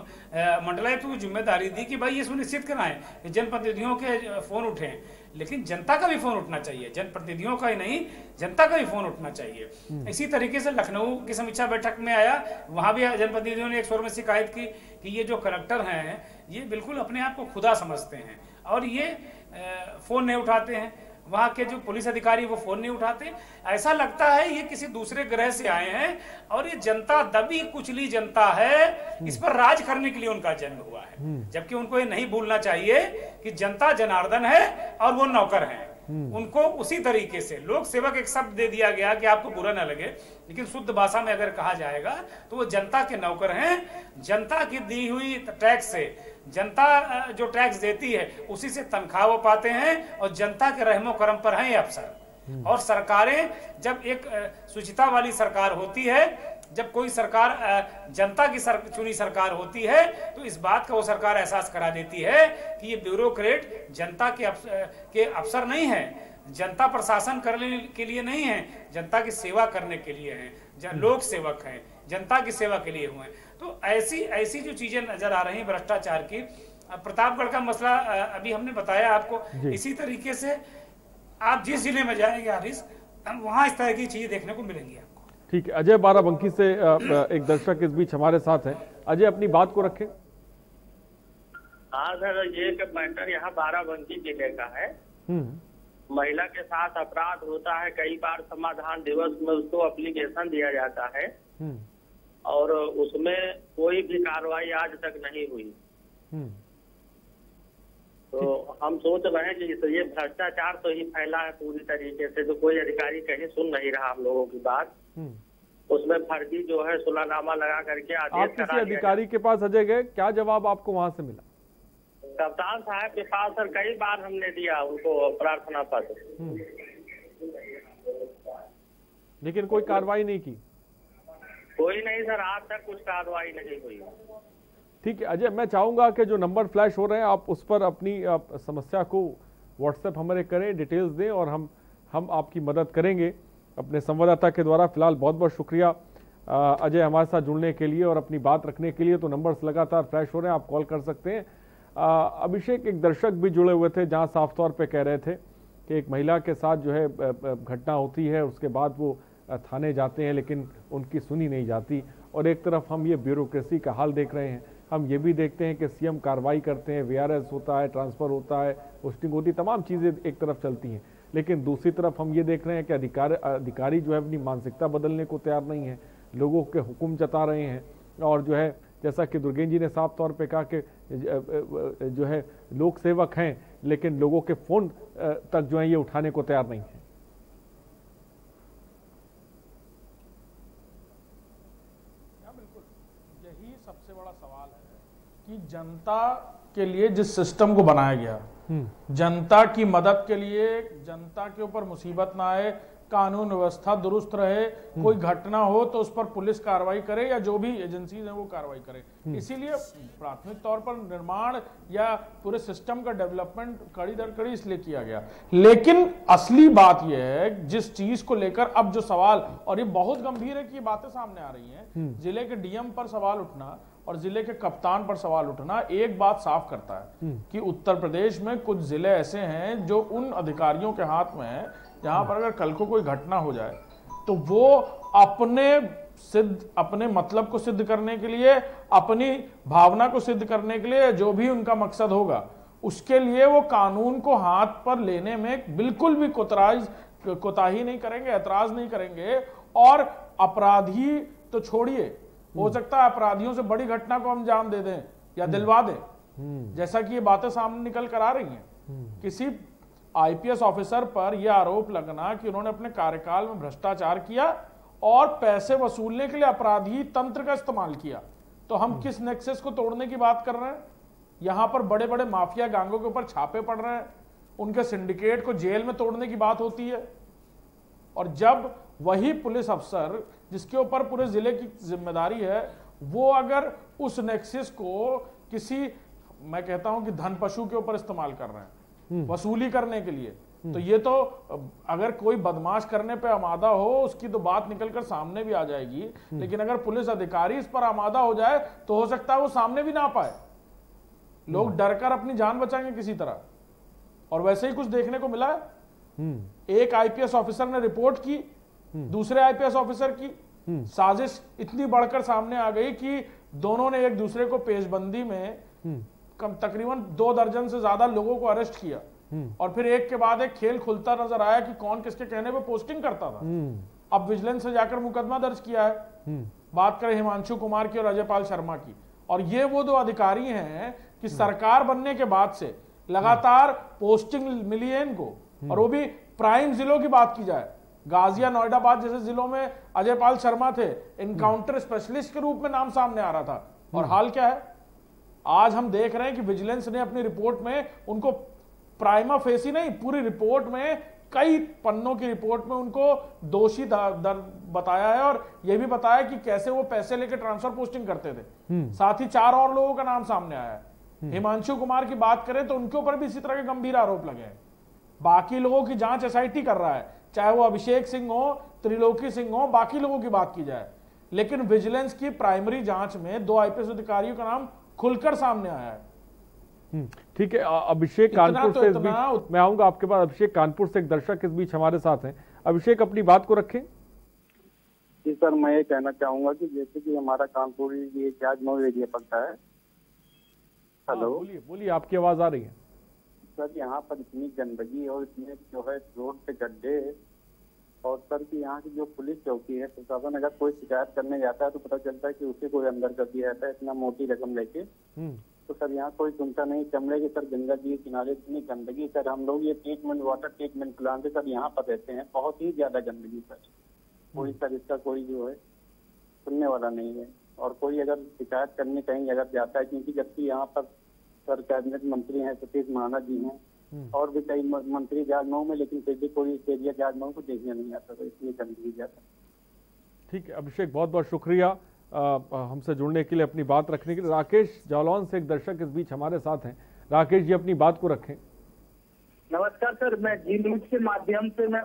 मंडलायुक्त को ज़िम्मेदारी दी कि भाई ये सुनिश्चित कराएँ कि जनप्रतिनिधियों के फ़ोन उठे। लेकिन जनता का भी फ़ोन उठना चाहिए। जनप्रतिनिधियों का ही नहीं जनता का भी फ़ोन उठना चाहिए। इसी तरीके से लखनऊ की समीक्षा बैठक में आया। वहाँ भी जनप्रतिनिधियों ने एक स्वर में शिकायत की कि ये जो कलेक्टर हैं ये बिल्कुल अपने आप को खुदा समझते हैं और ये फ़ोन नहीं उठाते हैं। वहाँ के जो पुलिस अधिकारी वो फ़ोन नहीं उठाते। ऐसा लगता है ये किसी दूसरे ग्रह से आए हैं और ये जनता दबी कुचली जनता है इस पर राज करने के लिए उनका जन्म हुआ है। जबकि उनको ये नहीं भूलना चाहिए कि जनता जनार्दन है और वो नौकर है। उनको उसी तरीके से लोक सेवक एक शब्द दे दिया गया कि आपको बुरा ना लगे लेकिन शुद्ध भाषा में अगर कहा जाएगा तो वो जनता के नौकर हैं। जनता की दी हुई टैक्स से जनता जो टैक्स देती है उसी से तनख्वाह वो पाते हैं और जनता के रहमो करम पर हैं अफसर। और सरकारें जब एक शुचिता वाली सरकार होती है जब कोई सरकार जनता की सर, चुनी सरकार होती है तो इस बात का वो सरकार एहसास करा देती है कि ये ब्यूरोक्रेट जनता के अफस- अ, के अफसर नहीं है। जनता प्रशासन करने के लिए नहीं है जनता की सेवा करने के लिए है। लोक सेवक हैं जनता की सेवा के लिए हुए हैं। तो ऐसी ऐसी जो चीज़ें नज़र आ रही हैं भ्रष्टाचार की प्रतापगढ़ का मसला अभी हमने बताया आपको इसी तरीके से आप जिस ज़िले में जाएँगे हारिस वहाँ इस तरह की चीज़ें देखने को मिलेंगी आपको। ठीक है अजय बाराबंकी से एक दर्शक इस बीच हमारे साथ हैं। अजय अपनी बात को रखें। हाँ सर ये एक मैटर यहाँ बाराबंकी ज़िले का है। हम्म। महिला के साथ अपराध होता है कई बार समाधान दिवस में उसको एप्लीकेशन दिया जाता है। हम्म। और उसमें कोई भी कार्रवाई आज तक नहीं हुई। हम्म। तो हम सोच रहे हैं कि इस- ये भ्रष्टाचार तो ही फैला है पूरी तरीके से तो कोई अधिकारी कहीं सुन नहीं रहा हम लोगों की बात। हम्म। उसमें फर्जी जो है सुलानामा लगा करके आप आदेश किसी अधिकारी के पास अजय गए? क्या जवाब आपको वहाँ से मिला? कप्तान साहब के पास सर कई बार हमने दिया उनको प्रार्थना पत्र। हम्म। लेकिन कोई कार्रवाई नहीं की। कोई नहीं सर, आज तक कुछ कार्रवाई नहीं हुई। ठीक है, अजय, मैं चाहूँगा कि जो नंबर फ्लैश हो रहे हैं, आप उस पर अपनी, आप समस्या को व्हाट्सएप हमारे करें डिटेल्स दें और हम हम आपकी मदद करेंगे अपने संवाददाता के द्वारा। फ़िलहाल बहुत बहुत शुक्रिया अजय, हमारे साथ जुड़ने के लिए और अपनी बात रखने के लिए। तो नंबर्स लगातार फ्लैश हो रहे हैं, आप कॉल कर सकते हैं। अभिषेक, एक दर्शक भी जुड़े हुए थे, जहाँ साफ़ तौर पे कह रहे थे कि एक महिला के साथ जो है घटना होती है, उसके बाद वो थाने जाते हैं लेकिन उनकी सुनी नहीं जाती। और एक तरफ़ हम ये ब्यूरोक्रेसी का हाल देख रहे हैं। हम ये भी देखते हैं कि सीएम कार्रवाई करते हैं वीआरएस होता है ट्रांसफ़र होता है पोस्टिंग होती तमाम चीज़ें एक तरफ़ चलती हैं। लेकिन दूसरी तरफ़ हम ये देख रहे हैं कि अधिकार अधिकारी जो है अपनी मानसिकता बदलने को तैयार नहीं है। लोगों के हुक्म जता रहे हैं। और जो है जैसा कि दुर्गेन जी ने साफ़ तौर पे कहा कि ज- है लोक सेवक हैं लेकिन लोगों के फ़ोन तक जो है ये उठाने को तैयार नहीं हाँ, बिल्कुल यही सबसे बड़ा सवाल है कि जनता के लिए जिस सिस्टम को बनाया गया जनता की मदद के लिए जनता के ऊपर मुसीबत ना आए कानून व्यवस्था दुरुस्त रहे कोई घटना हो तो उस पर पुलिस कार्रवाई करे या जो भी एजेंसीज हैं वो कार्रवाई करे। इसीलिए प्राथमिक तौर पर निर्माण या पूरे सिस्टम का डेवलपमेंट कड़ी दर कड़ी इसलिए किया गया। लेकिन असली बात यह है जिस चीज़ को लेकर अब जो सवाल और ये बहुत गंभीर है कि बातें सामने आ रही हैं ज़िले के डीएम पर सवाल उठना और ज़िले के कप्तान पर सवाल उठना एक बात साफ़ करता है कि उत्तर प्रदेश में कुछ ज़िले ऐसे हैं जो उन अधिकारियों के हाथ में है जहाँ पर अगर कल को कोई घटना हो जाए तो वो अपने सिद्ध अपने मतलब को सिद्ध करने के लिए अपनी भावना को सिद्ध करने के लिए जो भी उनका मकसद होगा उसके लिए वो कानून को हाथ पर लेने में बिल्कुल भी कोतराज कोताही नहीं करेंगे ऐतराज नहीं करेंगे। और अपराधी तो छोड़िए। हो सकता है अपराधियों से बड़ी घटना को हम जान दे दें या दिलवा दें। जैसा कि ये बातें सामने निकल कर आ रही हैं। किसी आईपीएस ऑफिसर पर यह आरोप लगना कि उन्होंने अपने कार्यकाल में भ्रष्टाचार किया और पैसे वसूलने के लिए अपराधी तंत्र का इस्तेमाल किया। तो हम किस नेक्सेस को तोड़ने की बात कर रहे हैं? यहाँ पर बड़े बड़े माफिया गांगों के ऊपर छापे पड़ रहे हैं। उनके सिंडिकेट को जेल में तोड़ने की बात होती है। और जब वही पुलिस अफसर जिसके ऊपर पूरे ज़िले की ज़िम्मेदारी है वो अगर उस नेक्सिस को किसी मैं कहता हूँ कि धन पशु के ऊपर इस्तेमाल कर रहे हैं वसूली करने के लिए तो ये तो अगर कोई बदमाश करने पे आमादा हो उसकी तो बात निकलकर सामने भी आ जाएगी। लेकिन अगर पुलिस अधिकारी इस पर आमादा हो जाए तो हो सकता है वो सामने भी ना पाए। लोग डरकर अपनी जान बचाएँगे किसी तरह। और वैसे ही कुछ देखने को मिला है? एक आईपीएस ऑफिसर ने रिपोर्ट की दूसरे आईपीएस ऑफिसर की। साजिश इतनी बढ़कर सामने आ गई कि दोनों ने एक दूसरे को पेशबंदी में कम तकरीबन दो दर्जन से ज़्यादा लोगों को अरेस्ट किया। और फिर एक के बाद एक खेल खुलता नज़र आया कि कौन किसके कहने पे पोस्टिंग करता था। अब विजिलेंस से जाकर मुकदमा दर्ज किया है। बात करें हिमांशु कुमार की और अजय पाल शर्मा की। और ये वो दो अधिकारी हैं कि सरकार बनने के बाद से लगातार पोस्टिंग मिली है इनको। और वो भी प्राइम जिलों की बात की जाए। गाजिया नोएडाबाद जैसे जिलों में अजय पाल शर्मा थे इनकाउंटर स्पेशलिस्ट के रूप में नाम सामने आ रहा था। और हाल क्या है? आज हम देख रहे हैं कि विजिलेंस ने अपनी रिपोर्ट में उनको प्राइमा फेसी नहीं पूरी रिपोर्ट में कई पन्नों की रिपोर्ट में उनको दोषी दर बताया है और यह भी बताया कि कैसे वो पैसे लेकर ट्रांसफ़र पोस्टिंग करते थे। हम्म। साथ ही चार और लोगों का नाम सामने आया है। हम्म। हिमांशु कुमार की बात करें तो उनके ऊपर भी इसी तरह के गंभीर आरोप लगे हैं। बाकी लोगों की जाँच एसआईटी कर रहा है। चाहे वो अभिषेक सिंह हो त्रिलोकी सिंह हो बाकी लोगों की बात की जाए। लेकिन विजिलेंस की प्राइमरी जाँच में दो आईपीएस अधिकारियों का नाम खुलकर सामने आया है। हम्म, ठीक है अभिषेक कानपुर तो से इस बीच मैं आऊँगा आपके पास। अभिषेक कानपुर से एक दर्शक इस बीच हमारे साथ हैं। अभिषेक अपनी बात को रखें। जी सर मैं ये कहना चाहूँगा कि जैसे कि हमारा कानपुर ये जाजमऊ एरिया पड़ता है। हाँ, हेलो बोलिए बोलिए आपकी आवाज़ आ रही है। सर यहाँ पर इतनी गंदगी और इतने जो है रोड पे गड्ढे और सर की यहाँ की जो पुलिस चौकी है प्रशासन अगर कोई शिकायत करने जाता है तो पता चलता है कि उसे कोई अंदर कर दिया जाता है इतना मोटी रकम लेके हम्म। तो सर यहाँ कोई सुनता नहीं चमड़े के सर गंगा जी के किनारे इतनी गंदगी सर हम लोग ये treatment water treatment plant sir यहाँ पर रहते हैं बहुत ही ज़्यादा गंदगी सर कोई हम्म। सर इसका कोई जो है सुनने वाला नहीं है और कोई अगर शिकायत करने कहीं अगर जाता है क्योंकि जबकि यहाँ पर सर कैबिनेट मंत्री हैं सतीश महाना जी हैं हम्म। और भी कई मंत्री जाजमऊ में लेकिन फिर भी कोई एरिया जाजमऊ को देखने नहीं आता तो इसलिए गंदगी जाता ठीक है अभिषेक बहुत बहुत शुक्रिया हमसे जुड़ने के लिए अपनी बात रखने के लिए। राकेश जालौन से एक दर्शक इस बीच हमारे साथ हैं। राकेश जी अपनी बात को रखें। नमस्कार सर मैं जी न्यूज़ के माध्यम से मैं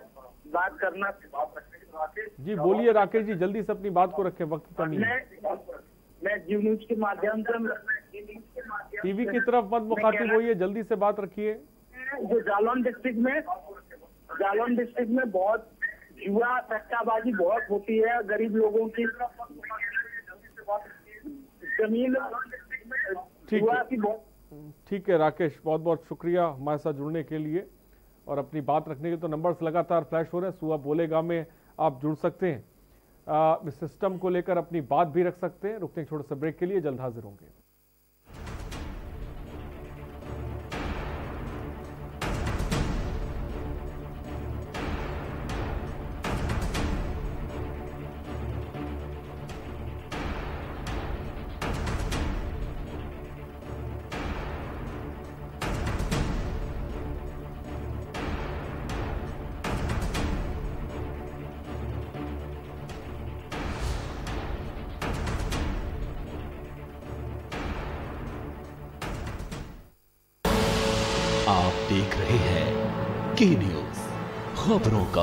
बात करना राकेश जी बोलिए राकेश जी जल्दी से अपनी बात को रखें वक्त कम मैं, मैं जी न्यूज़ के माध्यम से टीवी की तरफ़ मत मुखातिब होइए जल्दी से बात रखिए। जो जालौन डिस्ट्रिक्ट में जालौन डिस्ट्रिक्ट में बहुत युवा सट्टाबाजी बहुत होती है गरीब लोगों की। ज़मीन ठीक है। ठीक है राकेश बहुत बहुत शुक्रिया हमारे साथ जुड़ने के लिए। और अपनी बात रखने के तो नंबर्स लगातार फ्लैश हो रहे हैं सुबह बोलेगा में आप जुड़ सकते हैं। सिस्टम को लेकर अपनी बात भी रख सकते हैं। रुकते हैं छोटे से ब्रेक के लिए जल्द हाजिर होंगे।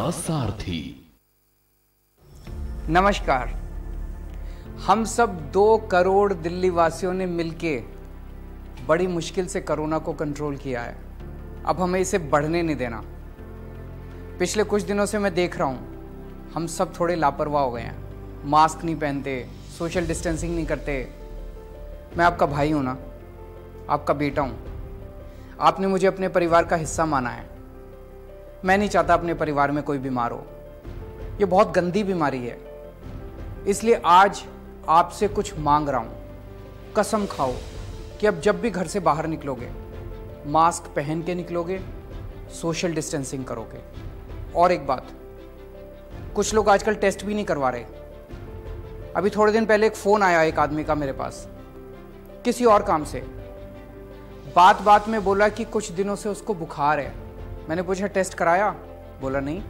का सारथी। नमस्कार। हम सब दो करोड़ दिल्ली वासियों ने मिलके बड़ी मुश्किल से कोरोना को कंट्रोल किया है। अब हमें इसे बढ़ने नहीं देना। पिछले कुछ दिनों से मैं देख रहा हूँ, हम सब थोड़े लापरवाह हो गए हैं। मास्क नहीं पहनते सोशल डिस्टेंसिंग नहीं करते। मैं आपका भाई हूँ ना, आपका बेटा हूँ। आपने मुझे अपने परिवार का हिस्सा माना है। मैं नहीं चाहता अपने परिवार में कोई बीमार हो। ये बहुत गंदी बीमारी है। इसलिए आज आपसे कुछ मांग रहा हूँ। कसम खाओ कि अब जब भी घर से बाहर निकलोगे, मास्क पहन के निकलोगे, सोशल डिस्टेंसिंग करोगे। और एक बात, कुछ लोग आजकल टेस्ट भी नहीं करवा रहे। अभी थोड़े दिन पहले एक फ़ोन आया एक आदमी का मेरे पास, किसी और काम से। बात बात में बोला कि कुछ दिनों से उसको बुखार है। मैंने पूछा, टेस्ट कराया? बोला, नहीं.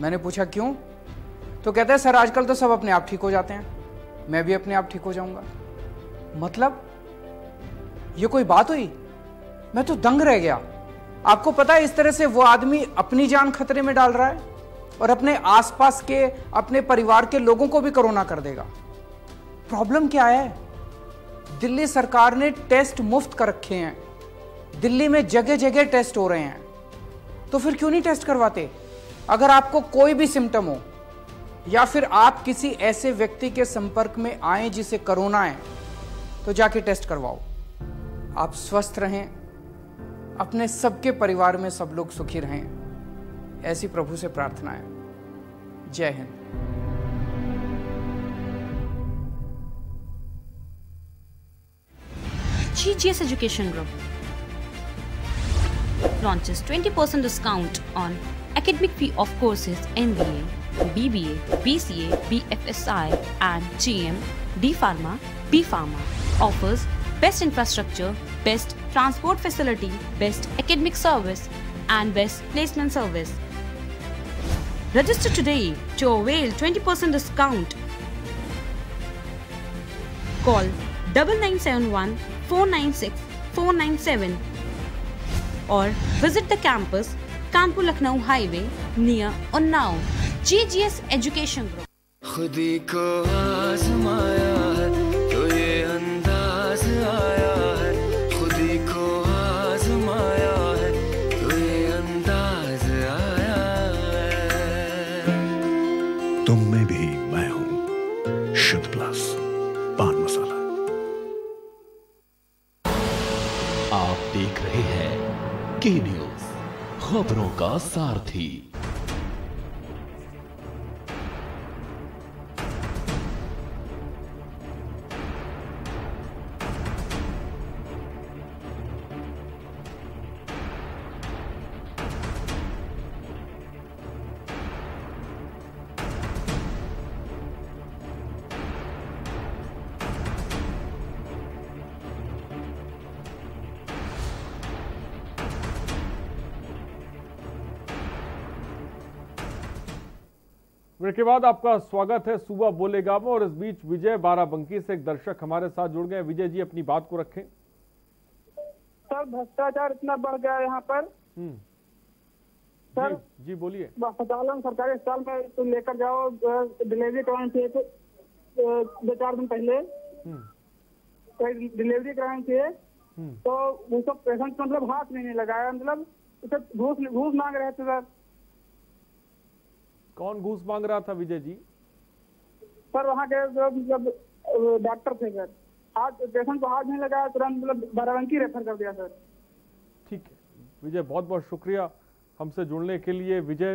मैंने पूछा, क्यों? तो कहते हैं, सर, आजकल तो सब अपने आप ठीक हो जाते हैं। मैं भी अपने आप ठीक हो जाऊँगा। मतलब ये कोई बात हुई? मैं तो दंग रह गया। आपको पता है, इस तरह से वो आदमी अपनी जान खतरे में डाल रहा है और अपने आसपास के, अपने परिवार के लोगों को भी कोरोना कर देगा। प्रॉब्लम क्या है? दिल्ली सरकार ने टेस्ट मुफ़्त कर रखे हैं। दिल्ली में जगह जगह टेस्ट हो रहे हैं। तो फिर क्यों नहीं टेस्ट करवाते? अगर आपको कोई भी सिम्टम हो, या फिर आप किसी ऐसे व्यक्ति के संपर्क में आए जिसे कोरोना है तो जाके टेस्ट करवाओ। आप स्वस्थ रहें, अपने सबके परिवार में सब लोग सुखी रहें। ऐसी प्रभु से प्रार्थना है। Jai Hind. GGS Education Group launches 20% discount on academic fee of courses MBA, BBA, BCA, BFSI and GM, D Pharma, B Pharma. Offers best infrastructure, best transport facility, best academic service and best placement service. Register today to avail 20% discount. Call 9971 496 497 और visit the campus Kanpur Lucknow highway near Unnao G G S education group खुदी को आजमाया। खबरों का सारथी। Break के बाद आपका स्वागत है सुबह बोलेगा में और इस बीच विजय बाराबंकी से एक दर्शक हमारे साथ जुड़ गए विजय जी अपनी बात को रखें। सर भ्रष्टाचार इतना बढ़ गया है यहाँ पर। हम्म, सर जी, जी बोलिए। अस्पतालों सरकारी अस्पताल में तुम लेकर जाओ डिलीवरी कराने चाहिए तो, दो चार दिन पहले। हम्म, डिलीवरी करानी चाहिए। हम्म। तो वो सब पेशेंट मतलब हाथ नहीं लगाया मतलब घूस घूस मांग रहे थे सर। कौन घूस मांग रहा था विजय जी? सर वहाँ के जो मतलब डॉक्टर थे सर हाथ पेशेंट को हाथ नहीं लगाया तुरंत मतलब बाराबंकी रेफर कर दिया सर। ठीक है। विजय बहुत बहुत शुक्रिया हमसे जुड़ने के लिए। विजय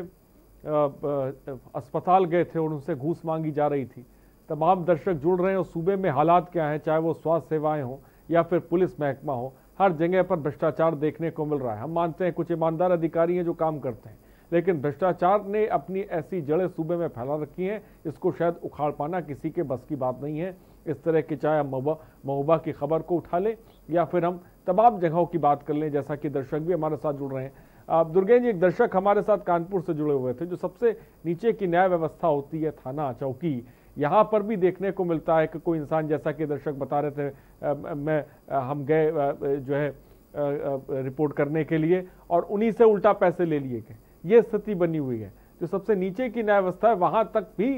अस्पताल गए थे और उनसे घूस मांगी जा रही थी। तमाम दर्शक जुड़ रहे हैं और सूबे में हालात क्या हैं चाहे वो स्वास्थ्य सेवाएँ हों या फिर पुलिस महकमा हो हर जगह पर भ्रष्टाचार देखने को मिल रहा है। हम मानते हैं कुछ ईमानदार अधिकारी हैं जो काम करते हैं। लेकिन भ्रष्टाचार ने अपनी ऐसी जड़ें सूबे में फैला रखी हैं, इसको शायद उखाड़ पाना किसी के बस की बात नहीं है। इस तरह की चाहे हम महुबा की खबर को उठा लें, या फिर हम तमाम जगहों की बात कर लें, जैसा कि दर्शक भी हमारे साथ जुड़ रहे हैं। आप दुर्गेन जी, एक दर्शक हमारे साथ कानपुर से जुड़े हुए थे, जो सबसे नीचे की न्याय व्यवस्था होती है थाना चौकी। यहाँ पर भी देखने को मिलता है कि कोई इंसान, जैसा कि दर्शक बता रहे थे मैं हम गए जो है रिपोर्ट करने के लिए, और उन्हीं से उल्टा पैसे ले लिए गए। ये स्थिति बनी हुई है। जो सबसे नीचे की न्याय व्यवस्था है वहाँ तक भी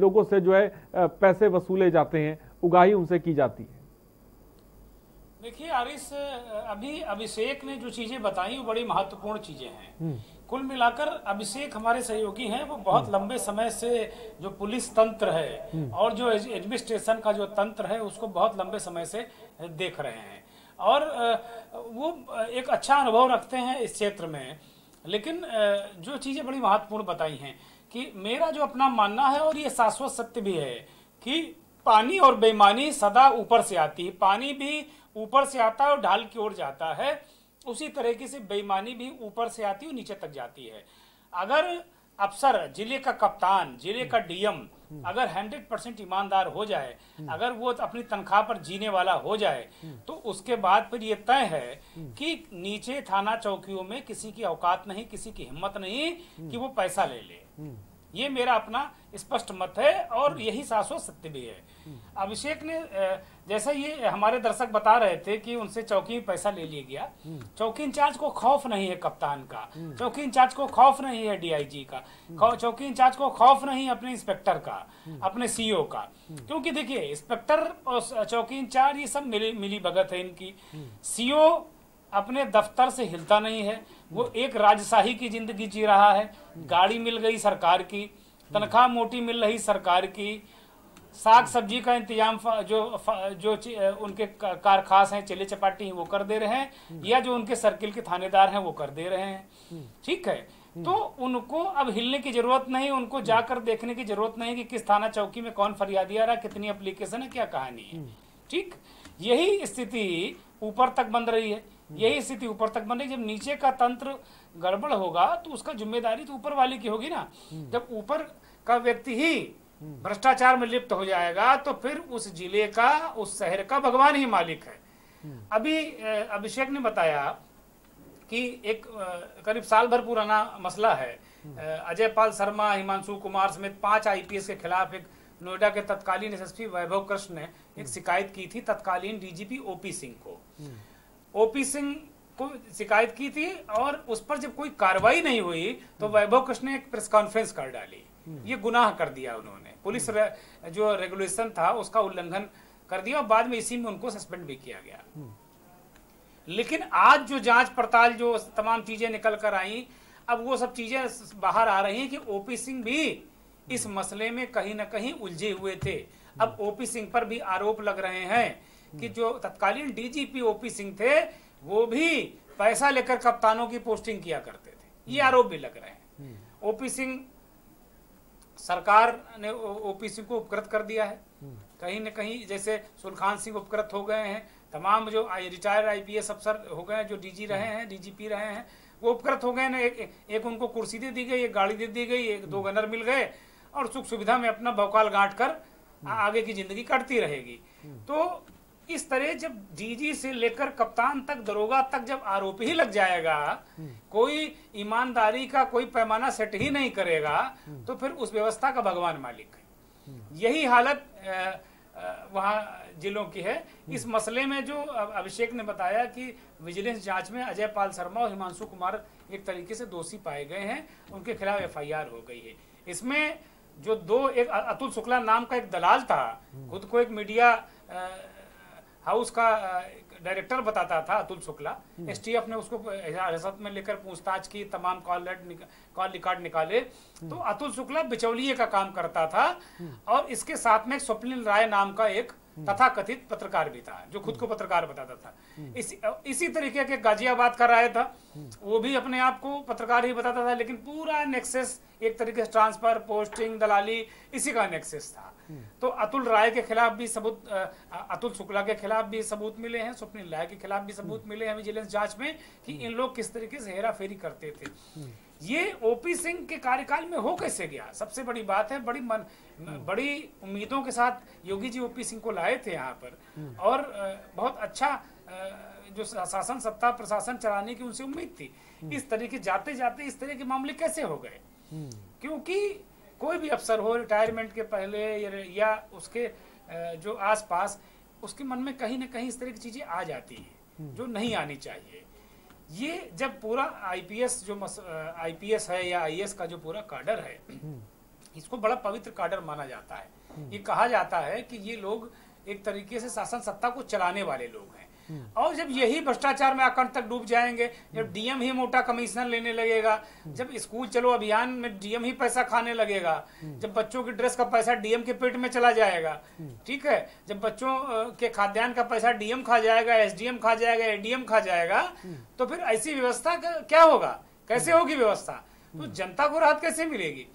लोगों से जो है पैसे वसूले जाते हैं उगाही उनसे की जाती है। देखिए आरिस अभी अभिषेक ने जो चीज़ें बताई वो बड़ी महत्वपूर्ण चीज़ें हैं। कुल मिलाकर अभिषेक हमारे सहयोगी हैं वो बहुत लंबे समय से जो पुलिस तंत्र है और जो एडमिनिस्ट्रेशन का जो तंत्र है उसको बहुत लंबे समय से देख रहे हैं। और वो एक अच्छा अनुभव रखते हैं इस क्षेत्र में। लेकिन जो चीज़ें बड़ी महत्वपूर्ण बताई हैं कि मेरा जो अपना मानना है और ये शाश्वत सत्य भी है कि पानी और बेईमानी सदा ऊपर से आती है। पानी भी ऊपर से आता है और ढाल की ओर जाता है। उसी तरीके से बेईमानी भी ऊपर से आती है और नीचे तक जाती है। अगर अफसर ज़िले का कप्तान ज़िले का डीएम अगर 100 परसेंट ईमानदार हो जाए अगर वो अपनी तनख्वाह पर जीने वाला हो जाए तो उसके बाद फिर ये तय है कि नीचे थाना चौकियों में किसी की औकात नहीं किसी की हिम्मत नहीं कि वो पैसा ले ले। ये मेरा अपना स्पष्ट मत है और यही शाश्वत सत्य भी है। अभिषेक ने जैसा ये हमारे दर्शक बता रहे थे कि उनसे चौकी में पैसा ले लिया गया। चौकी इंचार्ज को खौफ नहीं है कप्तान का। चौकी इंचार्ज को खौफ नहीं है डीआईजी का। चौकी इंचार्ज को खौफ नहीं है अपने इंस्पेक्टर का, अपने सीईओ का। क्योंकि देखिए, इंस्पेक्टर और चौकी इंचार्ज ये सब मिली मिली भगत है इनकी। सीईओ अपने दफ्तर से हिलता नहीं है। वो एक राजशाही की ज़िंदगी जी रहा है। गाड़ी मिल गई सरकार की, तनख्वाह मोटी मिल रही सरकार की। साग सब्ज़ी का इंतज़ाम जो जो उनके का- कार खास हैं, चले चपाटी हैं, वो कर दे रहे हैं। या जो उनके सर्किल के थानेदार हैं, वो कर दे रहे हैं। ठीक है? तो उनको अब हिलने की ज़रूरत नहीं, उनको जाकर देखने की ज़रूरत नहीं कि किस थाना चौकी में कौन फरियादी आ रहा कितनी एप्लीकेशन है, क्या कहानी है। ठीक? यही स्थिति ऊपर तक बन रही है। यही स्थिति ऊपर तक बन रही जब नीचे का तंत्र गड़बड़ होगा तो उसका ज़िम्मेदारी तो ऊपर वाले की होगी ना। जब ऊपर का व्यक्ति ही भ्रष्टाचार में लिप्त हो जाएगा तो फिर उस ज़िले का उस शहर का भगवान ही मालिक है। अभी अभिषेक ने बताया कि एक करीब साल भर पुराना मसला है। अजय पाल शर्मा हिमांशु कुमार समेत पाँच आईपीएस के खिलाफ एक नोएडा के तत्कालीन एसएसपी वैभव कृष्ण ने एक शिकायत की थी तत्कालीन डीजीपी ओपी सिंह को। ओपी सिंह को शिकायत की थी और उस पर जब कोई कार्रवाई नहीं हुई तो वैभव कृष्ण ने एक प्रेस कॉन्फ्रेंस कर डाली। ये गुनाह कर दिया उन्होंने। पुलिस रे, जो रेगुलेशन था उसका उल्लंघन कर दिया और बाद में इसी में उनको सस्पेंड भी किया गया। लेकिन आज जो जाँच पड़ताल जो तमाम चीज़ें निकल कर आई अब वो सब चीज़ें बाहर आ रही हैं कि ओपी सिंह भी इस मसले में कहीं ना कहीं उलझे हुए थे। अब ओपी सिंह पर भी आरोप लग रहे हैं कि जो तत्कालीन डीजीपी ओपी सिंह थे वो भी पैसा लेकर कप्तानों की पोस्टिंग किया करते थे। ये आरोप भी लग रहे हैं। ओपी सिंह सरकार ने ओपी सिंह को उपकृत कर दिया है। कहीं न कहीं जैसे सुलखान सिंह उपकृत हो गए हैं तमाम जो रिटायर्ड आईपीएस अफसर हो गए हैं जो डीजी रहे हैं डीजीपी रहे हैं वो उपकृत हो गए ना एक, एक उनको कुर्सी दे दी गई एक गाड़ी दे दी गई एक दो गनर मिल गए और सुख सुविधा में अपना भौकाल गांठ कर आगे की ज़िंदगी कटती रहेगी। तो इस तरह जब डीजी से लेकर कप्तान तक, दरोगा तक जब आरोपी ही लग जाएगा, कोई ईमानदारी का कोई पैमाना सेट ही नहीं करेगा तो फिर उस व्यवस्था का भगवान मालिक है। यही हालत वहाँ जिलों की है। इस मसले में जो अभिषेक ने बताया कि विजिलेंस जाँच में अजय पाल शर्मा और हिमांशु कुमार एक तरीके से दोषी पाए गए हैं, उनके खिलाफ एफआईआर हो गई है। इसमें जो दो, एक अतुल शुक्ला नाम का एक दलाल था, खुद को एक मीडिया हाउस का डायरेक्टर बताता था अतुल शुक्ला। एसटीएफ ने उसको हिरासत में लेकर पूछताछ की तमाम कॉल कॉल रिकॉर्ड निकाले। तो अतुल शुक्ला बिचौलिए का काम करता था और इसके साथ में स्वप्निल राय नाम का एक तथा कथित पत्रकार भी था जो खुद को पत्रकार बताता था। इसी इसी तरीके के गाजियाबाद का राय था। वो भी अपने आप को पत्रकार ही बताता था लेकिन पूरा नेक्सेस एक तरीके से ट्रांसफ़र पोस्टिंग दलाली इसी का नेक्सेस था। तो अतुल राय के खिलाफ भी सबूत अतुल शुक्ला के खिलाफ भी सबूत मिले हैं स्वप्निल राय के खिलाफ भी सबूत मिले हैं विजिलेंस जाँच में कि इन लोग किस तरीके से हेरा फेरी करते थे। ये ओपी सिंह के कार्यकाल में हो कैसे गया? सबसे बड़ी बात है, बड़ी मन, बड़ी उम्मीदों के साथ योगी जी ओपी सिंह को लाए थे यहाँ पर। और बहुत अच्छा जो शासन सत्ता प्रशासन चलाने की उनसे उम्मीद थी। इस तरीके जाते जाते इस तरह के मामले कैसे हो गए? क्योंकि कोई भी अफसर हो रिटायरमेंट के पहले या, उसके जो आसपास उसके मन में कहीं ना कहीं इस तरह की चीज़ें आ जाती हैं जो नहीं आनी चाहिए। ये जब पूरा आईपीएस जो आईपीएस है या आईएएस का जो पूरा काडर है इसको बड़ा पवित्र काडर माना जाता है। ये कहा जाता है कि ये लोग एक तरीके से शासन सत्ता को चलाने वाले लोग हैं। और जब यही भ्रष्टाचार में आकंठ तक डूब जाएँगे, जब डीएम ही मोटा कमीशन लेने लगेगा, जब स्कूल चलो अभियान में डीएम ही पैसा खाने लगेगा, जब बच्चों की ड्रेस का पैसा डीएम के पेट में चला जाएगा, ठीक है? जब बच्चों के खाद्यान्न का पैसा डीएम खा जाएगा, एसडीएम खा जाएगा, एडीएम खा जाएगा तो फिर ऐसी व्यवस्था क्या होगा? कैसे होगी व्यवस्था? तो जनता को राहत कैसे मिलेगी?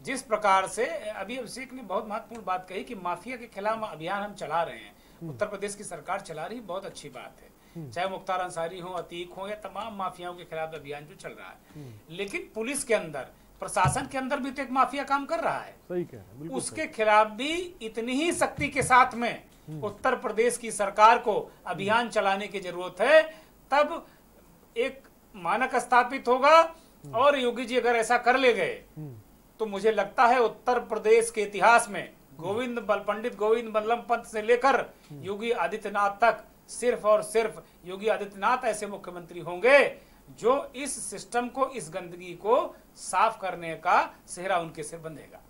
जिस प्रकार से, अभी अभिषेक ने बहुत महत्वपूर्ण बात कही कि माफिया के खिलाफ अभियान हम चला रहे हैं। उत्तर प्रदेश की सरकार चला रही बहुत अच्छी बात है। चाहे मुख्तार अंसारी हो अतीक हो या तमाम माफियाओं के खिलाफ अभियान जो चल रहा है। लेकिन पुलिस के अंदर प्रशासन के अंदर भी तो एक माफिया काम कर रहा है। सही कह उसके खिलाफ भी इतनी ही सख्ती के साथ में उत्तर प्रदेश की सरकार को अभियान चलाने की ज़रूरत है। तब एक मानक स्थापित होगा और योगी जी अगर ऐसा कर ले गए तो मुझे लगता है उत्तर प्रदेश के इतिहास में गोविंद बल, पंडित गोविंद बल्लभ पंत से लेकर योगी आदित्यनाथ तक, सिर्फ़ और सिर्फ़ योगी आदित्यनाथ ऐसे मुख्यमंत्री होंगे जो इस सिस्टम को, इस गंदगी को साफ़ करने का सेहरा उनके सिर बंधेगा।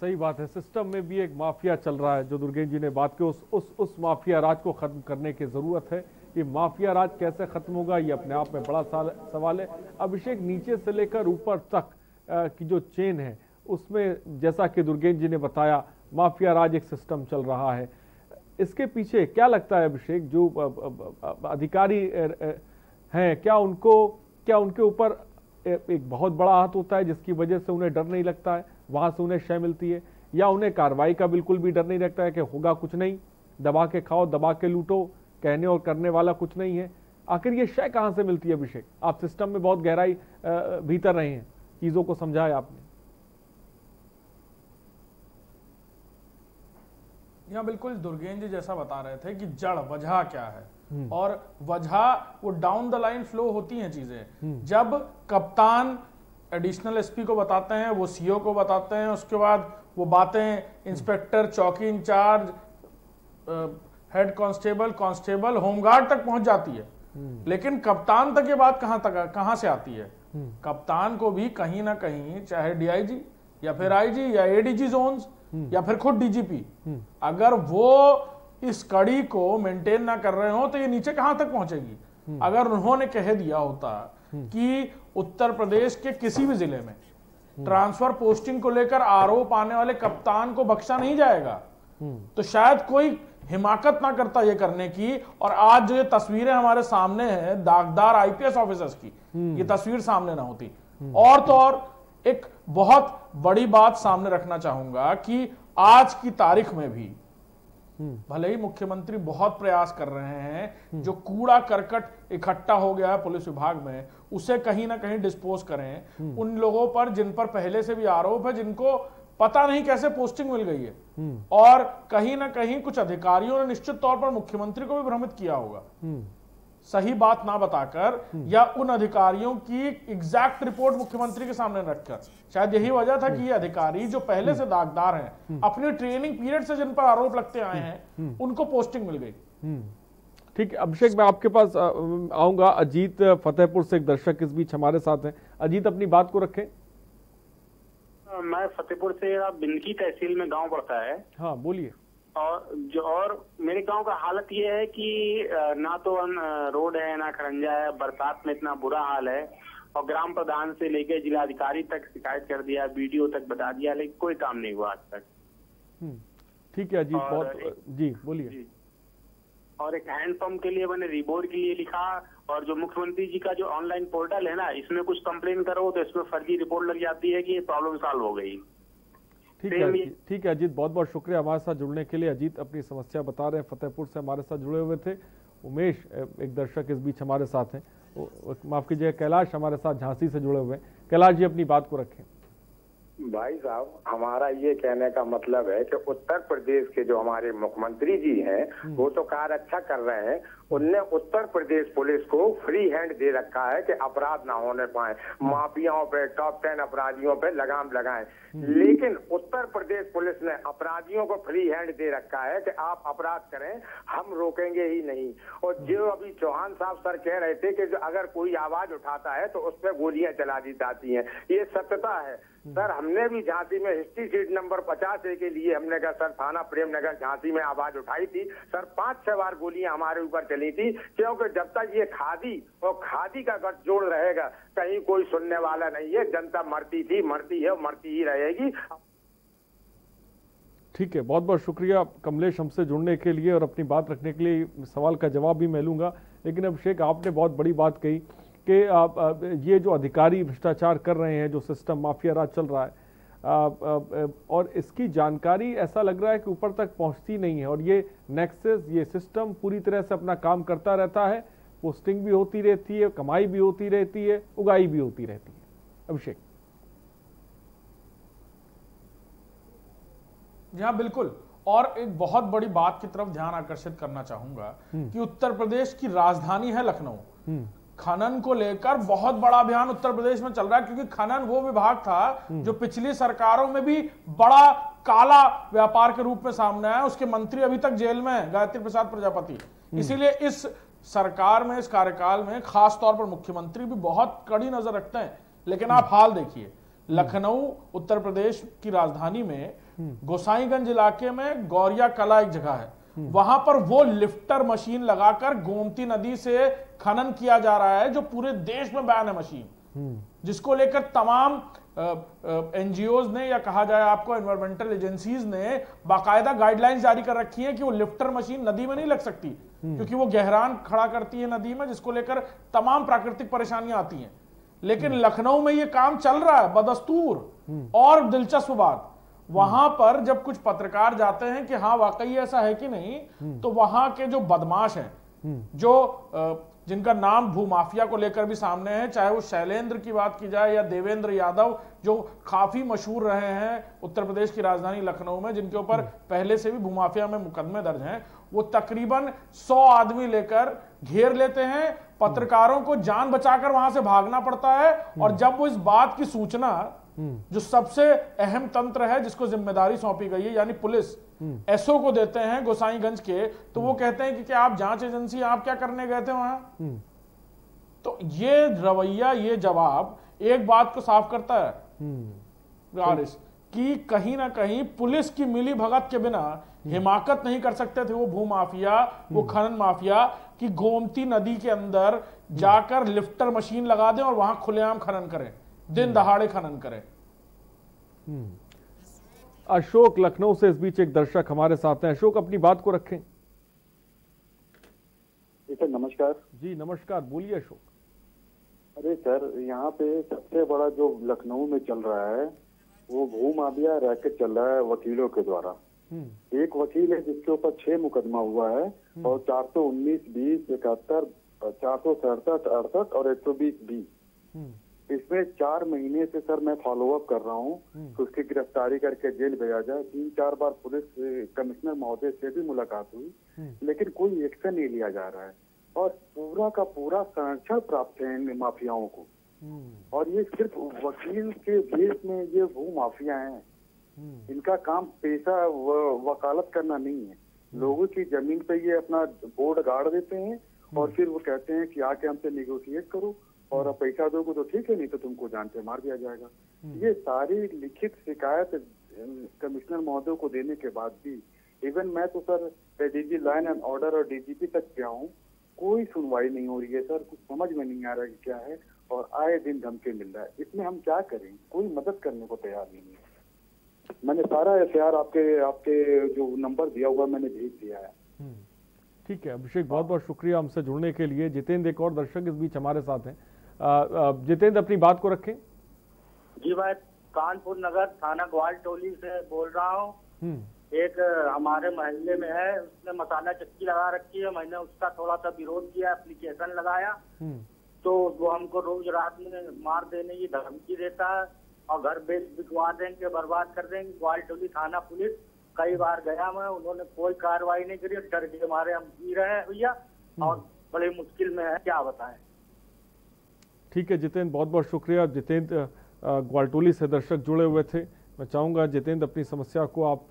सही बात है, सिस्टम में भी एक माफिया चल रहा है, जो दुर्गेश जी ने बात की, उस उस उस माफिया राज को खत्म करने की ज़रूरत है। ये माफिया राज कैसे खत्म होगा, ये अपने आप में बड़ा सवाल है। अभिषेक नीचे से लेकर ऊपर तक की जो चेन है उसमें जैसा कि दुर्गेश जी ने बताया, माफिया राज एक सिस्टम चल रहा है। इसके पीछे क्या लगता है अभिषेक, जो अधिकारी हैं, क्या उनको, क्या उनके ऊपर एक बहुत बड़ा हाथ होता है जिसकी वजह से उन्हें डर नहीं लगता है? वहाँ से उन्हें शय मिलती है। या उन्हें कार्रवाई का बिल्कुल भी डर नहीं लगता है कि होगा कुछ नहीं? दबा के खाओ, दबा के लूटो, कहने और करने वाला कुछ नहीं है। आखिर ये शय कहाँ से मिलती है अभिषेक? आप सिस्टम में बहुत गहराई भीतर रहे हैं। चीज़ों को समझाया आपने। यहाँ बिल्कुल दुर्गेन जी जैसा बता रहे थे कि जड़ वजह क्या है? हम्म। और वजह वो डाउन द लाइन फ्लो होती हैं चीज़ें। हम्म। जब कप्तान एडिशनल एसपी को बताते हैं वो सीओ को बताते हैं उसके बाद वो बातें इंस्पेक्टर चौकी incharge head constable constable home guard तक पहुँच जाती है। हम्म। लेकिन कप्तान तक ये बात कहाँ तक कहाँ से आती है? कप्तान को भी कहीं ना कहीं चाहे डीआईजी या फिर आईजी या एडीजी जोन्स या फिर खुद डीजीपी अगर वो इस कड़ी को मेंटेन ना कर रहे हो तो ये नीचे कहाँ तक पहुंचेगी? अगर उन्होंने कह दिया होता कि उत्तर प्रदेश के किसी भी ज़िले में ट्रांसफ़र पोस्टिंग को लेकर आरोप आने वाले कप्तान को बख्शा नहीं जाएगा तो शायद कोई हिमाकत ना करता ये करने की। और आज जो ये तस्वीरें हमारे सामने हैं दागदार आईपीएस ऑफिसर्स की ये तस्वीर सामने ना होती। और तो और एक बहुत बड़ी बात सामने रखना चाहूँगा कि आज की तारीख में भी भले ही मुख्यमंत्री बहुत प्रयास कर रहे हैं जो कूड़ा करकट इकट्ठा हो गया है पुलिस विभाग में उसे कहीं ना कहीं डिस्पोज करें। उन लोगों पर जिन पर पहले से भी आरोप है जिनको पता नहीं कैसे पोस्टिंग मिल गई है। और कहीं ना कहीं कुछ अधिकारियों ने निश्चित तौर पर मुख्यमंत्री को भी भ्रमित किया होगा। सही बात ना बताकर या उन अधिकारियों की एग्जैक्ट रिपोर्ट मुख्यमंत्री के सामने रखकर। शायद यही वजह था कि ये अधिकारी जो पहले से दागदार हैं अपनी ट्रेनिंग पीरियड से जिन पर आरोप लगते आए हैं उनको पोस्टिंग मिल गई। ठीक है अभिषेक मैं आपके पास आऊँगा। अजीत फतेहपुर से एक दर्शक इस बीच हमारे साथ हैं। अजीत अपनी बात को रखें। मैं फतेहपुर से बिंदकी तहसील में गाँव पड़ता है। हाँ बोलिए। और जो और मेरे गाँव का हालत ये है कि ना तो रोड है ना खरंजा है बरसात में इतना बुरा हाल है और ग्राम प्रधान से लेके जिलाधिकारी तक शिकायत कर दिया वीडियो तक बता दिया लेकिन कोई काम नहीं हुआ आज तक। हम्म, ठीक है जी बहुत जी बोलिए। और एक हैंडपंप के लिए मैंने रिबोर्ड के लिए लिखा और जो मुख्यमंत्री जी का जो ऑनलाइन पोर्टल है ना इसमें कुछ कंप्लेन करो तो इसमें फर्जी रिपोर्ट लग जाती है कि ये प्रॉब्लम सॉल्व हो गई। ठीक है ठीक है अजीत बहुत बहुत शुक्रिया हमारे साथ जुड़ने के लिए। अजीत अपनी समस्या बता रहे हैं फतेहपुर से हमारे साथ जुड़े हुए थे। उमेश एक दर्शक इस बीच हमारे साथ हैं। माफ़ कीजिए कैलाश हमारे साथ झांसी से जुड़े हुए हैं। कैलाश जी अपनी बात को रखें। भाई साहब हमारा ये कहने का मतलब है कि उत्तर प्रदेश के जो हमारे मुख्यमंत्री जी हैं हम्म। वो तो कार्य अच्छा कर रहे हैं उनने उत्तर प्रदेश पुलिस को फ्री हैंड दे रखा है कि अपराध ना होने पाए माफियाओं पे टॉप टेन अपराधियों पे लगाम लगाएँ हम्म। लेकिन उत्तर प्रदेश पुलिस ने अपराधियों को फ्री हैंड दे रखा है कि आप अपराध करें हम रोकेंगे ही नहीं और हम्म। जो अभी चौहान साहब सर कह रहे थे कि अगर कोई आवाज़ उठाता है तो उस पर गोलियाँ चला दी जाती हैं ये सत्यता है सर, हमने भी झांसी में हिस्ट्री सीट नंबर पचास ए के लिए हमने कहा, सर, थाना प्रेम नगर झांसी में आवाज़ उठाई थी। सर, पाँच छह बार गोलियाँ हमारे ऊपर चली थी, क्योंकि जब तक ये खादी और खादी का गठजोड़ रहेगा, कहीं कोई सुनने वाला नहीं है। जनता मरती थी, मरती है, मरती ही रहेगी। ठीक है, बहुत बहुत शुक्रिया कमलेश हमसे जुड़ने के लिए और अपनी बात रखने के लिए। सवाल का जवाब भी मैं लूँगा। लेकिन अभिषेक, आपने बहुत बड़ी बात कही। कि ये जो अधिकारी भ्रष्टाचार कर रहे हैं जो सिस्टम माफिया राज चल रहा है और इसकी जानकारी ऐसा लग रहा है कि ऊपर तक पहुँचती नहीं है और ये नेक्सेस ये सिस्टम पूरी तरह से अपना काम करता रहता है। पोस्टिंग भी होती रहती है कमाई भी होती रहती है उगाई भी होती रहती है। अभिषेक। हाँ बिल्कुल। और एक बहुत बड़ी बात की तरफ़ ध्यान आकर्षित करना चाहूँगा हम्म। कि उत्तर प्रदेश की राजधानी है लखनऊ। हम्म। खनन को लेकर बहुत बड़ा अभियान उत्तर प्रदेश में चल रहा है क्योंकि खनन वो विभाग था जो पिछली सरकारों में भी बड़ा काला व्यापार के रूप में सामने आया। उसके मंत्री अभी तक जेल में है गायत्री प्रसाद प्रजापति। इसीलिए इस सरकार में इस कार्यकाल में खास तौर पर मुख्यमंत्री भी बहुत कड़ी नज़र रखते हैं। लेकिन आप हाल देखिए लखनऊ उत्तर प्रदेश की राजधानी में गोसाईगंज इलाके में गौरिया कला एक जगह है। वहाँ पर वो लिफ्टर मशीन लगाकर गोमती नदी से खनन किया जा रहा है, जो पूरे देश में बैन है मशीन जिसको लेकर तमाम एनजीओ ने या कहा जाए आपको एनवायरमेंटल एजेंसीज ने बाकायदा गाइडलाइंस जारी कर रखी है कि वो लिफ्टर मशीन नदी में नहीं लग सकती, क्योंकि वो गहरान खड़ा करती है नदी में, जिसको लेकर तमाम प्राकृतिक परेशानियाँ आती हैं। लेकिन लखनऊ में ये काम चल रहा है, बदस्तूर और दिलचस्प बात वहाँ पर जब कुछ पत्रकार जाते हैं कि हाँ वाकई ऐसा है कि नहीं तो वहाँ के जो बदमाश हैं जो जिनका नाम भूमाफिया को लेकर भी सामने है चाहे वो शैलेंद्र की बात की जाए या देवेंद्र यादव जो काफ़ी मशहूर रहे हैं उत्तर प्रदेश की राजधानी लखनऊ में जिनके ऊपर पहले से भी भूमाफिया में मुकदमे दर्ज हैं वो तकरीबन 100 आदमी लेकर घेर लेते हैं पत्रकारों को जान बचाकर वहाँ से भागना पड़ता है और जब वो इस बात की सूचना जो सबसे अहम तंत्र है जिसको ज़िम्मेदारी सौंपी गई है यानी पुलिस। एसओ को देते हैं गोसाईगंज के तो वो कहते हैं कि क्या आप जाँच एजेंसी आप क्या करने गए थे वहाँ? तो ये रवैया ये जवाब एक बात को साफ़ करता है। कि कहीं ना कहीं पुलिस की मिली भगत के बिना हिमाकत नहीं कर सकते थे वो भू माफिया वो खनन माफिया कि गोमती नदी के अंदर जाकर लिफ्टर मशीन लगा दें और वहाँ खुलेआम खनन करें। दिन दहाड़े खनन करें। अशोक लखनऊ से इस बीच एक दर्शक हमारे साथ हैं। अशोक अपनी बात को रखें। जी सर नमस्कार। जी नमस्कार। बोलिए अशोक। अरे सर यहाँ पे सबसे बड़ा जो लखनऊ में चल रहा है वो भू माफिया रैकेट चल रहा है वकीलों के द्वारा। एक वकील है जिसके ऊपर छह मुकदमा हुआ है और चार सौ उन्नीस बीस इकहत्तर चार सौ सड़सठ अड़सठ और एक सौ बीस बी इसमें चार महीने से सर मैं फॉलोअप कर रहा हूँ तो उसकी गिरफ्तारी करके जेल भेजा जाए। तीन चार बार पुलिस कमिश्नर महोदय से भी मुलाकात हुई लेकिन कोई एक्शन नहीं लिया जा रहा है। और पूरा का पूरा संरक्षण प्राप्त है इन माफियाओं को। और ये सिर्फ़ वकील के बेस में ये भू माफिया है। इनका काम पेशा वकालत करना नहीं है। लोगों की ज़मीन पे ये अपना बोर्ड गाड़ देते हैं और फिर वो कहते हैं कि आके हमसे निगोशिएट करो। और अब पैसा दोगे तो ठीक है नहीं तो तुमको जान से मार दिया जाएगा। ये सारी लिखित शिकायत कमिश्नर महोदय को देने के बाद भी इवन मैं तो sir DG line and order और डीजीपी तक गया हूँ कोई सुनवाई नहीं हो रही है सर कुछ समझ में नहीं आ रहा है क्या है और आए दिन धमकी मिल रहा है। इसमें हम क्या करें? कोई मदद करने को तैयार नहीं है। मैंने सारा एफ़ आपके आपके जो नंबर दिया हुआ मैंने भेज दिया है। ठीक है अभिषेक बहुत बहुत शुक्रिया हमसे जुड़ने के लिए। जितेंद्र एक और दर्शक इस बीच हमारे साथ हैं। जितेंद्र अपनी बात को रखें। जी मैं कानपुर नगर थाना ग्वाल टोली से बोल रहा हूँ। हम्म। एक हमारे मोहल्ले में है उसने मसाला चक्की लगा रखी है। मैंने उसका थोड़ा सा विरोध किया एप्लीकेशन लगाया। हम्म। तो वो हमको रोज रात में मार देने की धमकी देता है और घर बेच बिकवा देंगे बर्बाद कर देंगे। ग्वाल टोली थाना पुलिस कई बार गया मैं उन्होंने कोई कार्रवाई नहीं करी डर के मारे हम जी रहे हैं भैया। और बड़ी मुश्किल में है क्या बताएँ। ठीक है, जितेंद्र बहुत बहुत शुक्रिया। जितेंद्र ग्वालटोली से दर्शक जुड़े हुए थे। मैं चाहूँगा जितेंद्र अपनी समस्या को आप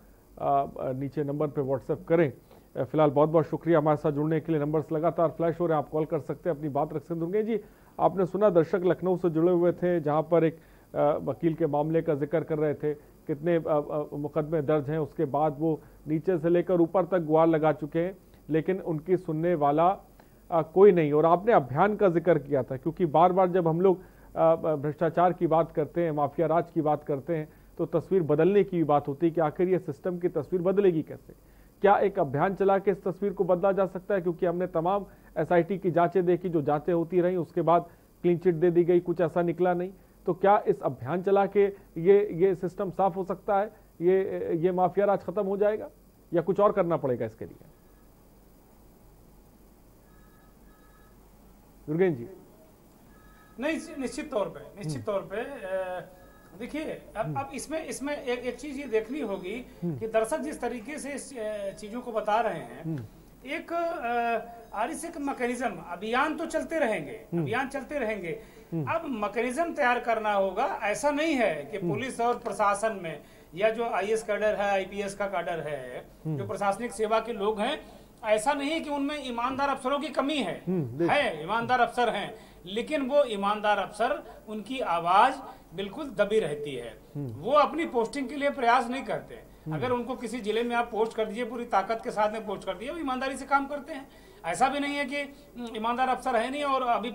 नीचे नंबर पर व्हाट्सएप करें। फ़िलहाल बहुत बहुत शुक्रिया हमारे साथ जुड़ने के लिए। नंबर्स लगातार फ्लैश हो रहे हैं, आप कॉल कर सकते हैं, अपनी बात रख सकते होंगे जी, आपने सुना दर्शक लखनऊ से जुड़े हुए थे, जहाँ पर एक वकील के मामले का ज़िक्र कर रहे थे। कितने मुकदमे दर्ज हैं, उसके बाद वो नीचे से लेकर ऊपर तक गुहार लगा चुके हैं, लेकिन उनकी सुनने वाला अ, कोई नहीं। और आपने अभियान का ज़िक्र किया था क्योंकि बार बार जब हम लोग भ्रष्टाचार की बात करते हैं माफिया राज की बात करते हैं तो तस्वीर बदलने की भी बात होती है कि आखिर ये सिस्टम की तस्वीर बदलेगी कैसे? क्या एक अभियान चला के इस तस्वीर को बदला जा सकता है? क्योंकि हमने तमाम एसआईटी की जांचें देखी जो जांचें होती रहीं उसके बाद क्लीन चिट दे दी गई कुछ ऐसा निकला नहीं। तो क्या इस अभियान चला के ये ये सिस्टम साफ़ हो सकता है? ये ये माफिया राज खत्म हो जाएगा? या कुछ और करना पड़ेगा इसके लिए? दुर्गेन जी। नहीं निश्चित तौर पे निश्चित तौर पे देखिए अब अब इसमें इसमें एक एक चीज़ ये देखनी होगी कि दर्शक जिस तरीके से चीज़ों को बता रहे हैं एक एक मैकेनिज्म अभियान तो चलते रहेंगे अभियान चलते रहेंगे। अब मैकेनिज्म तैयार करना होगा ऐसा नहीं है कि पुलिस और प्रशासन में या जो आईएएस कैडर है आईपीएस का कैडर है जो प्रशासनिक सेवा के लोग हैं ऐसा नहीं कि उनमें ईमानदार अफसरों की कमी है। है ईमानदार अफसर हैं लेकिन वो ईमानदार अफसर उनकी आवाज़ बिल्कुल दबी रहती है। वो अपनी पोस्टिंग के लिए प्रयास नहीं करते। अगर उनको किसी ज़िले में आप पोस्ट कर दीजिए पूरी ताकत के साथ में पोस्ट कर दीजिए वो ईमानदारी से काम करते हैं। ऐसा भी नहीं है कि ईमानदार अफसर है नहीं और अभी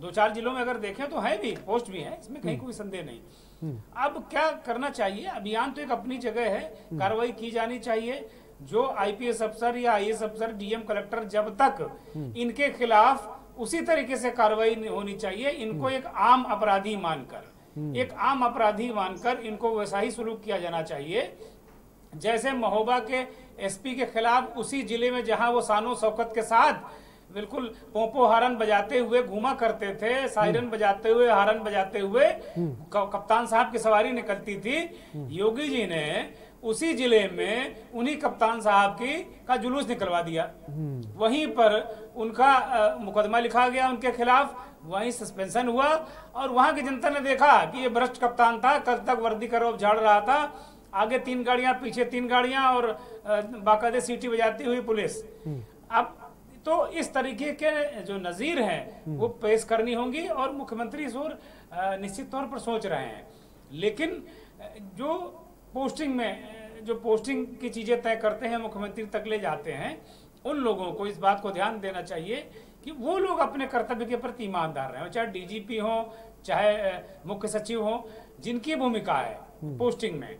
दो चार जिलों में अगर देखें तो है भी पोस्ट भी है इसमें कहीं कोई संदेह नहीं। अब क्या करना चाहिए? अभियान तो एक अपनी जगह है कार्रवाई की जानी चाहिए। जो आईपीएस अफसर या आईएएस अफसर डीएम कलेक्टर जब तक इनके खिलाफ उसी तरीके से कार्रवाई होनी चाहिए इनको एक आम अपराधी मानकर एक आम अपराधी मानकर इनको वैसा ही सुलूक किया जाना चाहिए। जैसे महोबा के एसपी के खिलाफ उसी ज़िले में जहाँ वो सानो शौकत के साथ बिल्कुल पोपो हारन बजाते हुए घुमा करते थे सायरन बजाते हुए हारन बजाते हुए कप्तान साहब की सवारी निकलती थी। योगी जी ने उसी ज़िले में उन्हीं कप्तान साहब की का जुलूस निकलवा दिया। वहीं पर उनका मुकदमा लिखा गया उनके खिलाफ। वहीं सस्पेंशन हुआ और वहाँ की जनता ने देखा कि ये भ्रष्ट कप्तान था, कल तक वर्दी का रोप झाड़ रहा था। आगे तीन गाड़ियाँ, पीछे तीन गाड़ियाँ और बाकायदे सीटी बजाती हुई पुलिस। अब तो इस तरीके के जो नजीर हैं, वो पेश करनी होंगी और मुख्यमंत्री इस निश्चित तौर पर सोच रहे हैं। लेकिन जो पोस्टिंग में जो पोस्टिंग की चीज़ें तय करते हैं मुख्यमंत्री तक ले जाते हैं उन लोगों को इस बात को ध्यान देना चाहिए कि वो लोग अपने कर्तव्य के प्रति ईमानदार रहे। चाहे डीजीपी हो चाहे मुख्य सचिव हो जिनकी भूमिका है पोस्टिंग में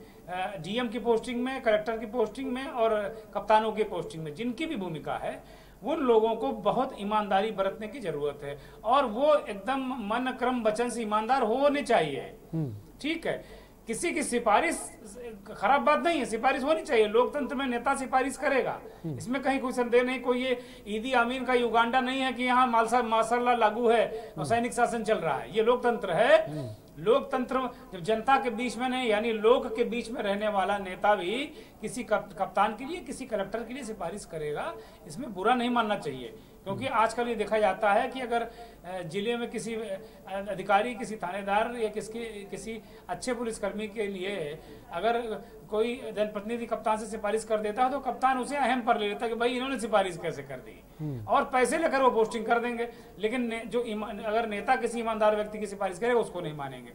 डीएम की पोस्टिंग में कलेक्टर की पोस्टिंग में और कप्तानों की पोस्टिंग में जिनकी भी भूमिका है उन लोगों को बहुत ईमानदारी बरतने की ज़रूरत है। और वो एकदम मन क्रम वचन से ईमानदार होने चाहिए। ठीक है? किसी की सिफारिश खराब बात नहीं है सिफारिश होनी चाहिए। लोकतंत्र में नेता सिफारिश करेगा। इसमें कहीं कोई संदेह नहीं कोई ये ईदी अमीन का युगांडा नहीं है कि यहाँ माशाला लागू है और सैनिक शासन चल रहा है। ये लोकतंत्र है। लोकतंत्र जब जनता के बीच में नहीं यानी लोक के बीच में रहने वाला नेता भी किसी कप्तान के लिए किसी कलेक्टर के लिए सिफारिश करेगा इसमें बुरा नहीं मानना चाहिए। क्योंकि आजकल ये देखा जाता है कि अगर ज़िले में किसी अधिकारी किसी थानेदार या किसकी किसी अच्छे पुलिसकर्मी के लिए अगर कोई जनप्रतिनिधि कप्तान से सिफारिश कर देता है तो कप्तान उसे अहम पर ले लेता है कि भाई इन्होंने सिफारिश कैसे कर दी। और पैसे लेकर वो पोस्टिंग कर देंगे लेकिन जो अगर नेता किसी ईमानदार व्यक्ति की सिफारिश करे उसको नहीं मानेंगे।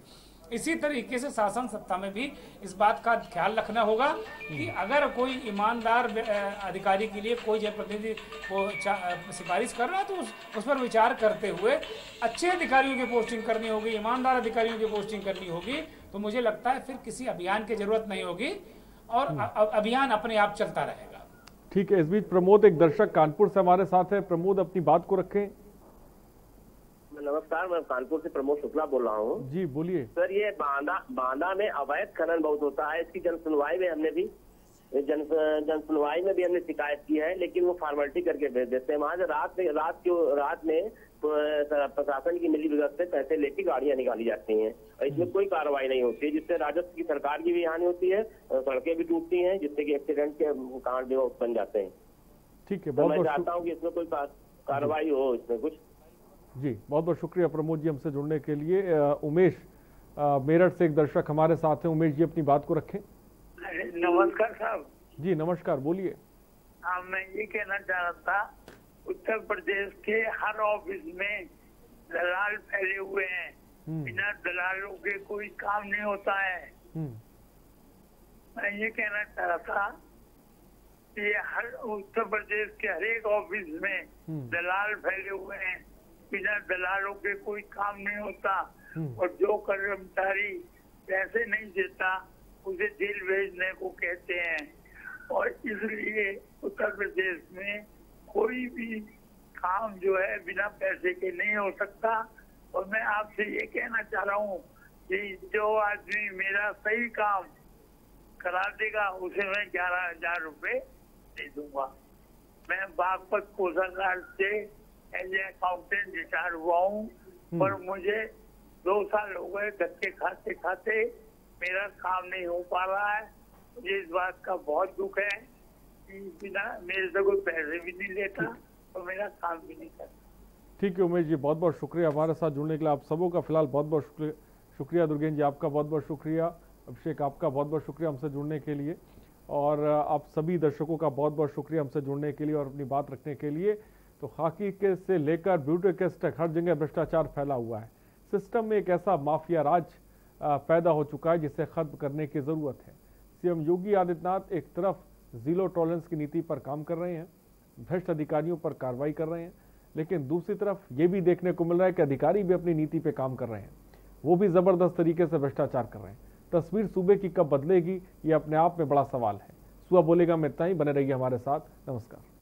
इसी तरीके से शासन सत्ता में भी इस बात का ख्याल रखना होगा कि अगर कोई ईमानदार अधिकारी के लिए कोई जनप्रतिनिधि को सिफारिश कर रहा है तो उस, उस पर विचार करते हुए अच्छे अधिकारियों की पोस्टिंग करनी होगी ईमानदार अधिकारियों की पोस्टिंग करनी होगी तो मुझे लगता है फिर किसी अभियान की ज़रूरत नहीं होगी और अभियान अपने आप चलता रहेगा। ठीक है इस बीच प्रमोद एक दर्शक कानपुर से हमारे साथ है। प्रमोद अपनी बात को रखें। नमस्कार मैं कानपुर से प्रमोद शुक्ला बोल रहा हूँ। जी बोलिए। सर ये बांदा बांदा में अवैध खनन बहुत होता है। इसकी जन सुनवाई में हमने भी जन जन सुनवाई में भी हमने शिकायत की है लेकिन वो फॉर्मेलिटी करके भेज देते हैं। वहाँ से रात में रात के रात में प्रशासन की मिली भगत से पैसे लेके गाड़ियाँ निकाली जाती हैं। और इसमें कोई कार्रवाई नहीं होती है जिससे राजस्व की सरकार की भी हानि होती है सड़कें भी टूटती हैं जिससे कि एक्सीडेंट के कांड भी बन जाते हैं। ठीक है तो मैं चाहता हूँ कि इसमें कोई कार्रवाई हो इसमें कुछ। जी बहुत बहुत शुक्रिया प्रमोद जी हमसे जुड़ने के लिए। उमेश मेरठ से एक दर्शक हमारे साथ हैं। उमेश जी अपनी बात को रखें। नमस्कार साहब। जी नमस्कार बोलिए। मैं ये कहना चाह रहा था उत्तर प्रदेश के हर ऑफ़िस में दलाल फैले हुए हैं। बिना दलालों के कोई काम नहीं होता है। मैं ये कहना चाह रहा था कि हर उत्तर प्रदेश के हर एक ऑफ़िस में दलाल फैले हुए हैं। बिना दलालों के कोई काम नहीं होता और जो कर्मचारी पैसे नहीं देता उसे जेल भेजने को कहते हैं। और इसलिए उत्तर प्रदेश में कोई भी काम जो है बिना पैसे के नहीं हो सकता। और मैं आपसे ये कहना चाह रहा हूँ कि जो आदमी मेरा सही काम करा देगा उसे मैं ग्यारह हज़ार रूपए दे दूँगा। मैं बागपत कोषागार से एज ए अकाउंटेंट रिटायर हुआ हूँ पर मुझे दो साल हो गए धक्के खाते खाते मेरा काम नहीं हो पा रहा है। मुझे इस बात का बहुत दुख है कि बिना मेरे से कोई पैसे भी नहीं लेता और मेरा काम भी नहीं करता। ठीक है उमेश जी बहुत बहुत शुक्रिया हमारे साथ जुड़ने के लिए। आप सबों का फ़िलहाल बहुत बहुत शुक्रिया। शुक्रिया दुर्गेन जी आपका बहुत बहुत शुक्रिया। अभिषेक आपका बहुत बहुत शुक्रिया हमसे जुड़ने के लिए। और आप सभी दर्शकों का बहुत बहुत शुक्रिया हमसे जुड़ने के लिए और अपनी बात रखने के लिए। तो खाकी के से लेकर ब्यूटी केस तक हर जगह भ्रष्टाचार फैला हुआ है। सिस्टम में एक ऐसा माफिया राज पैदा हो चुका है जिसे खत्म करने की ज़रूरत है। सीएम योगी आदित्यनाथ एक तरफ़ ज़ीरो टॉलरेंस की नीति पर काम कर रहे हैं, भ्रष्ट अधिकारियों पर कार्रवाई कर रहे हैं, लेकिन दूसरी तरफ़ ये भी देखने को मिल रहा है कि अधिकारी भी अपनी नीति पर काम कर रहे हैं। वो भी ज़बरदस्त तरीके से भ्रष्टाचार कर रहे हैं। तस्वीर सूबे की कब बदलेगी, ये अपने आप में बड़ा सवाल है। सुबह बोलेगा, मैं इतना ही, बने रहिए हमारे साथ। नमस्कार।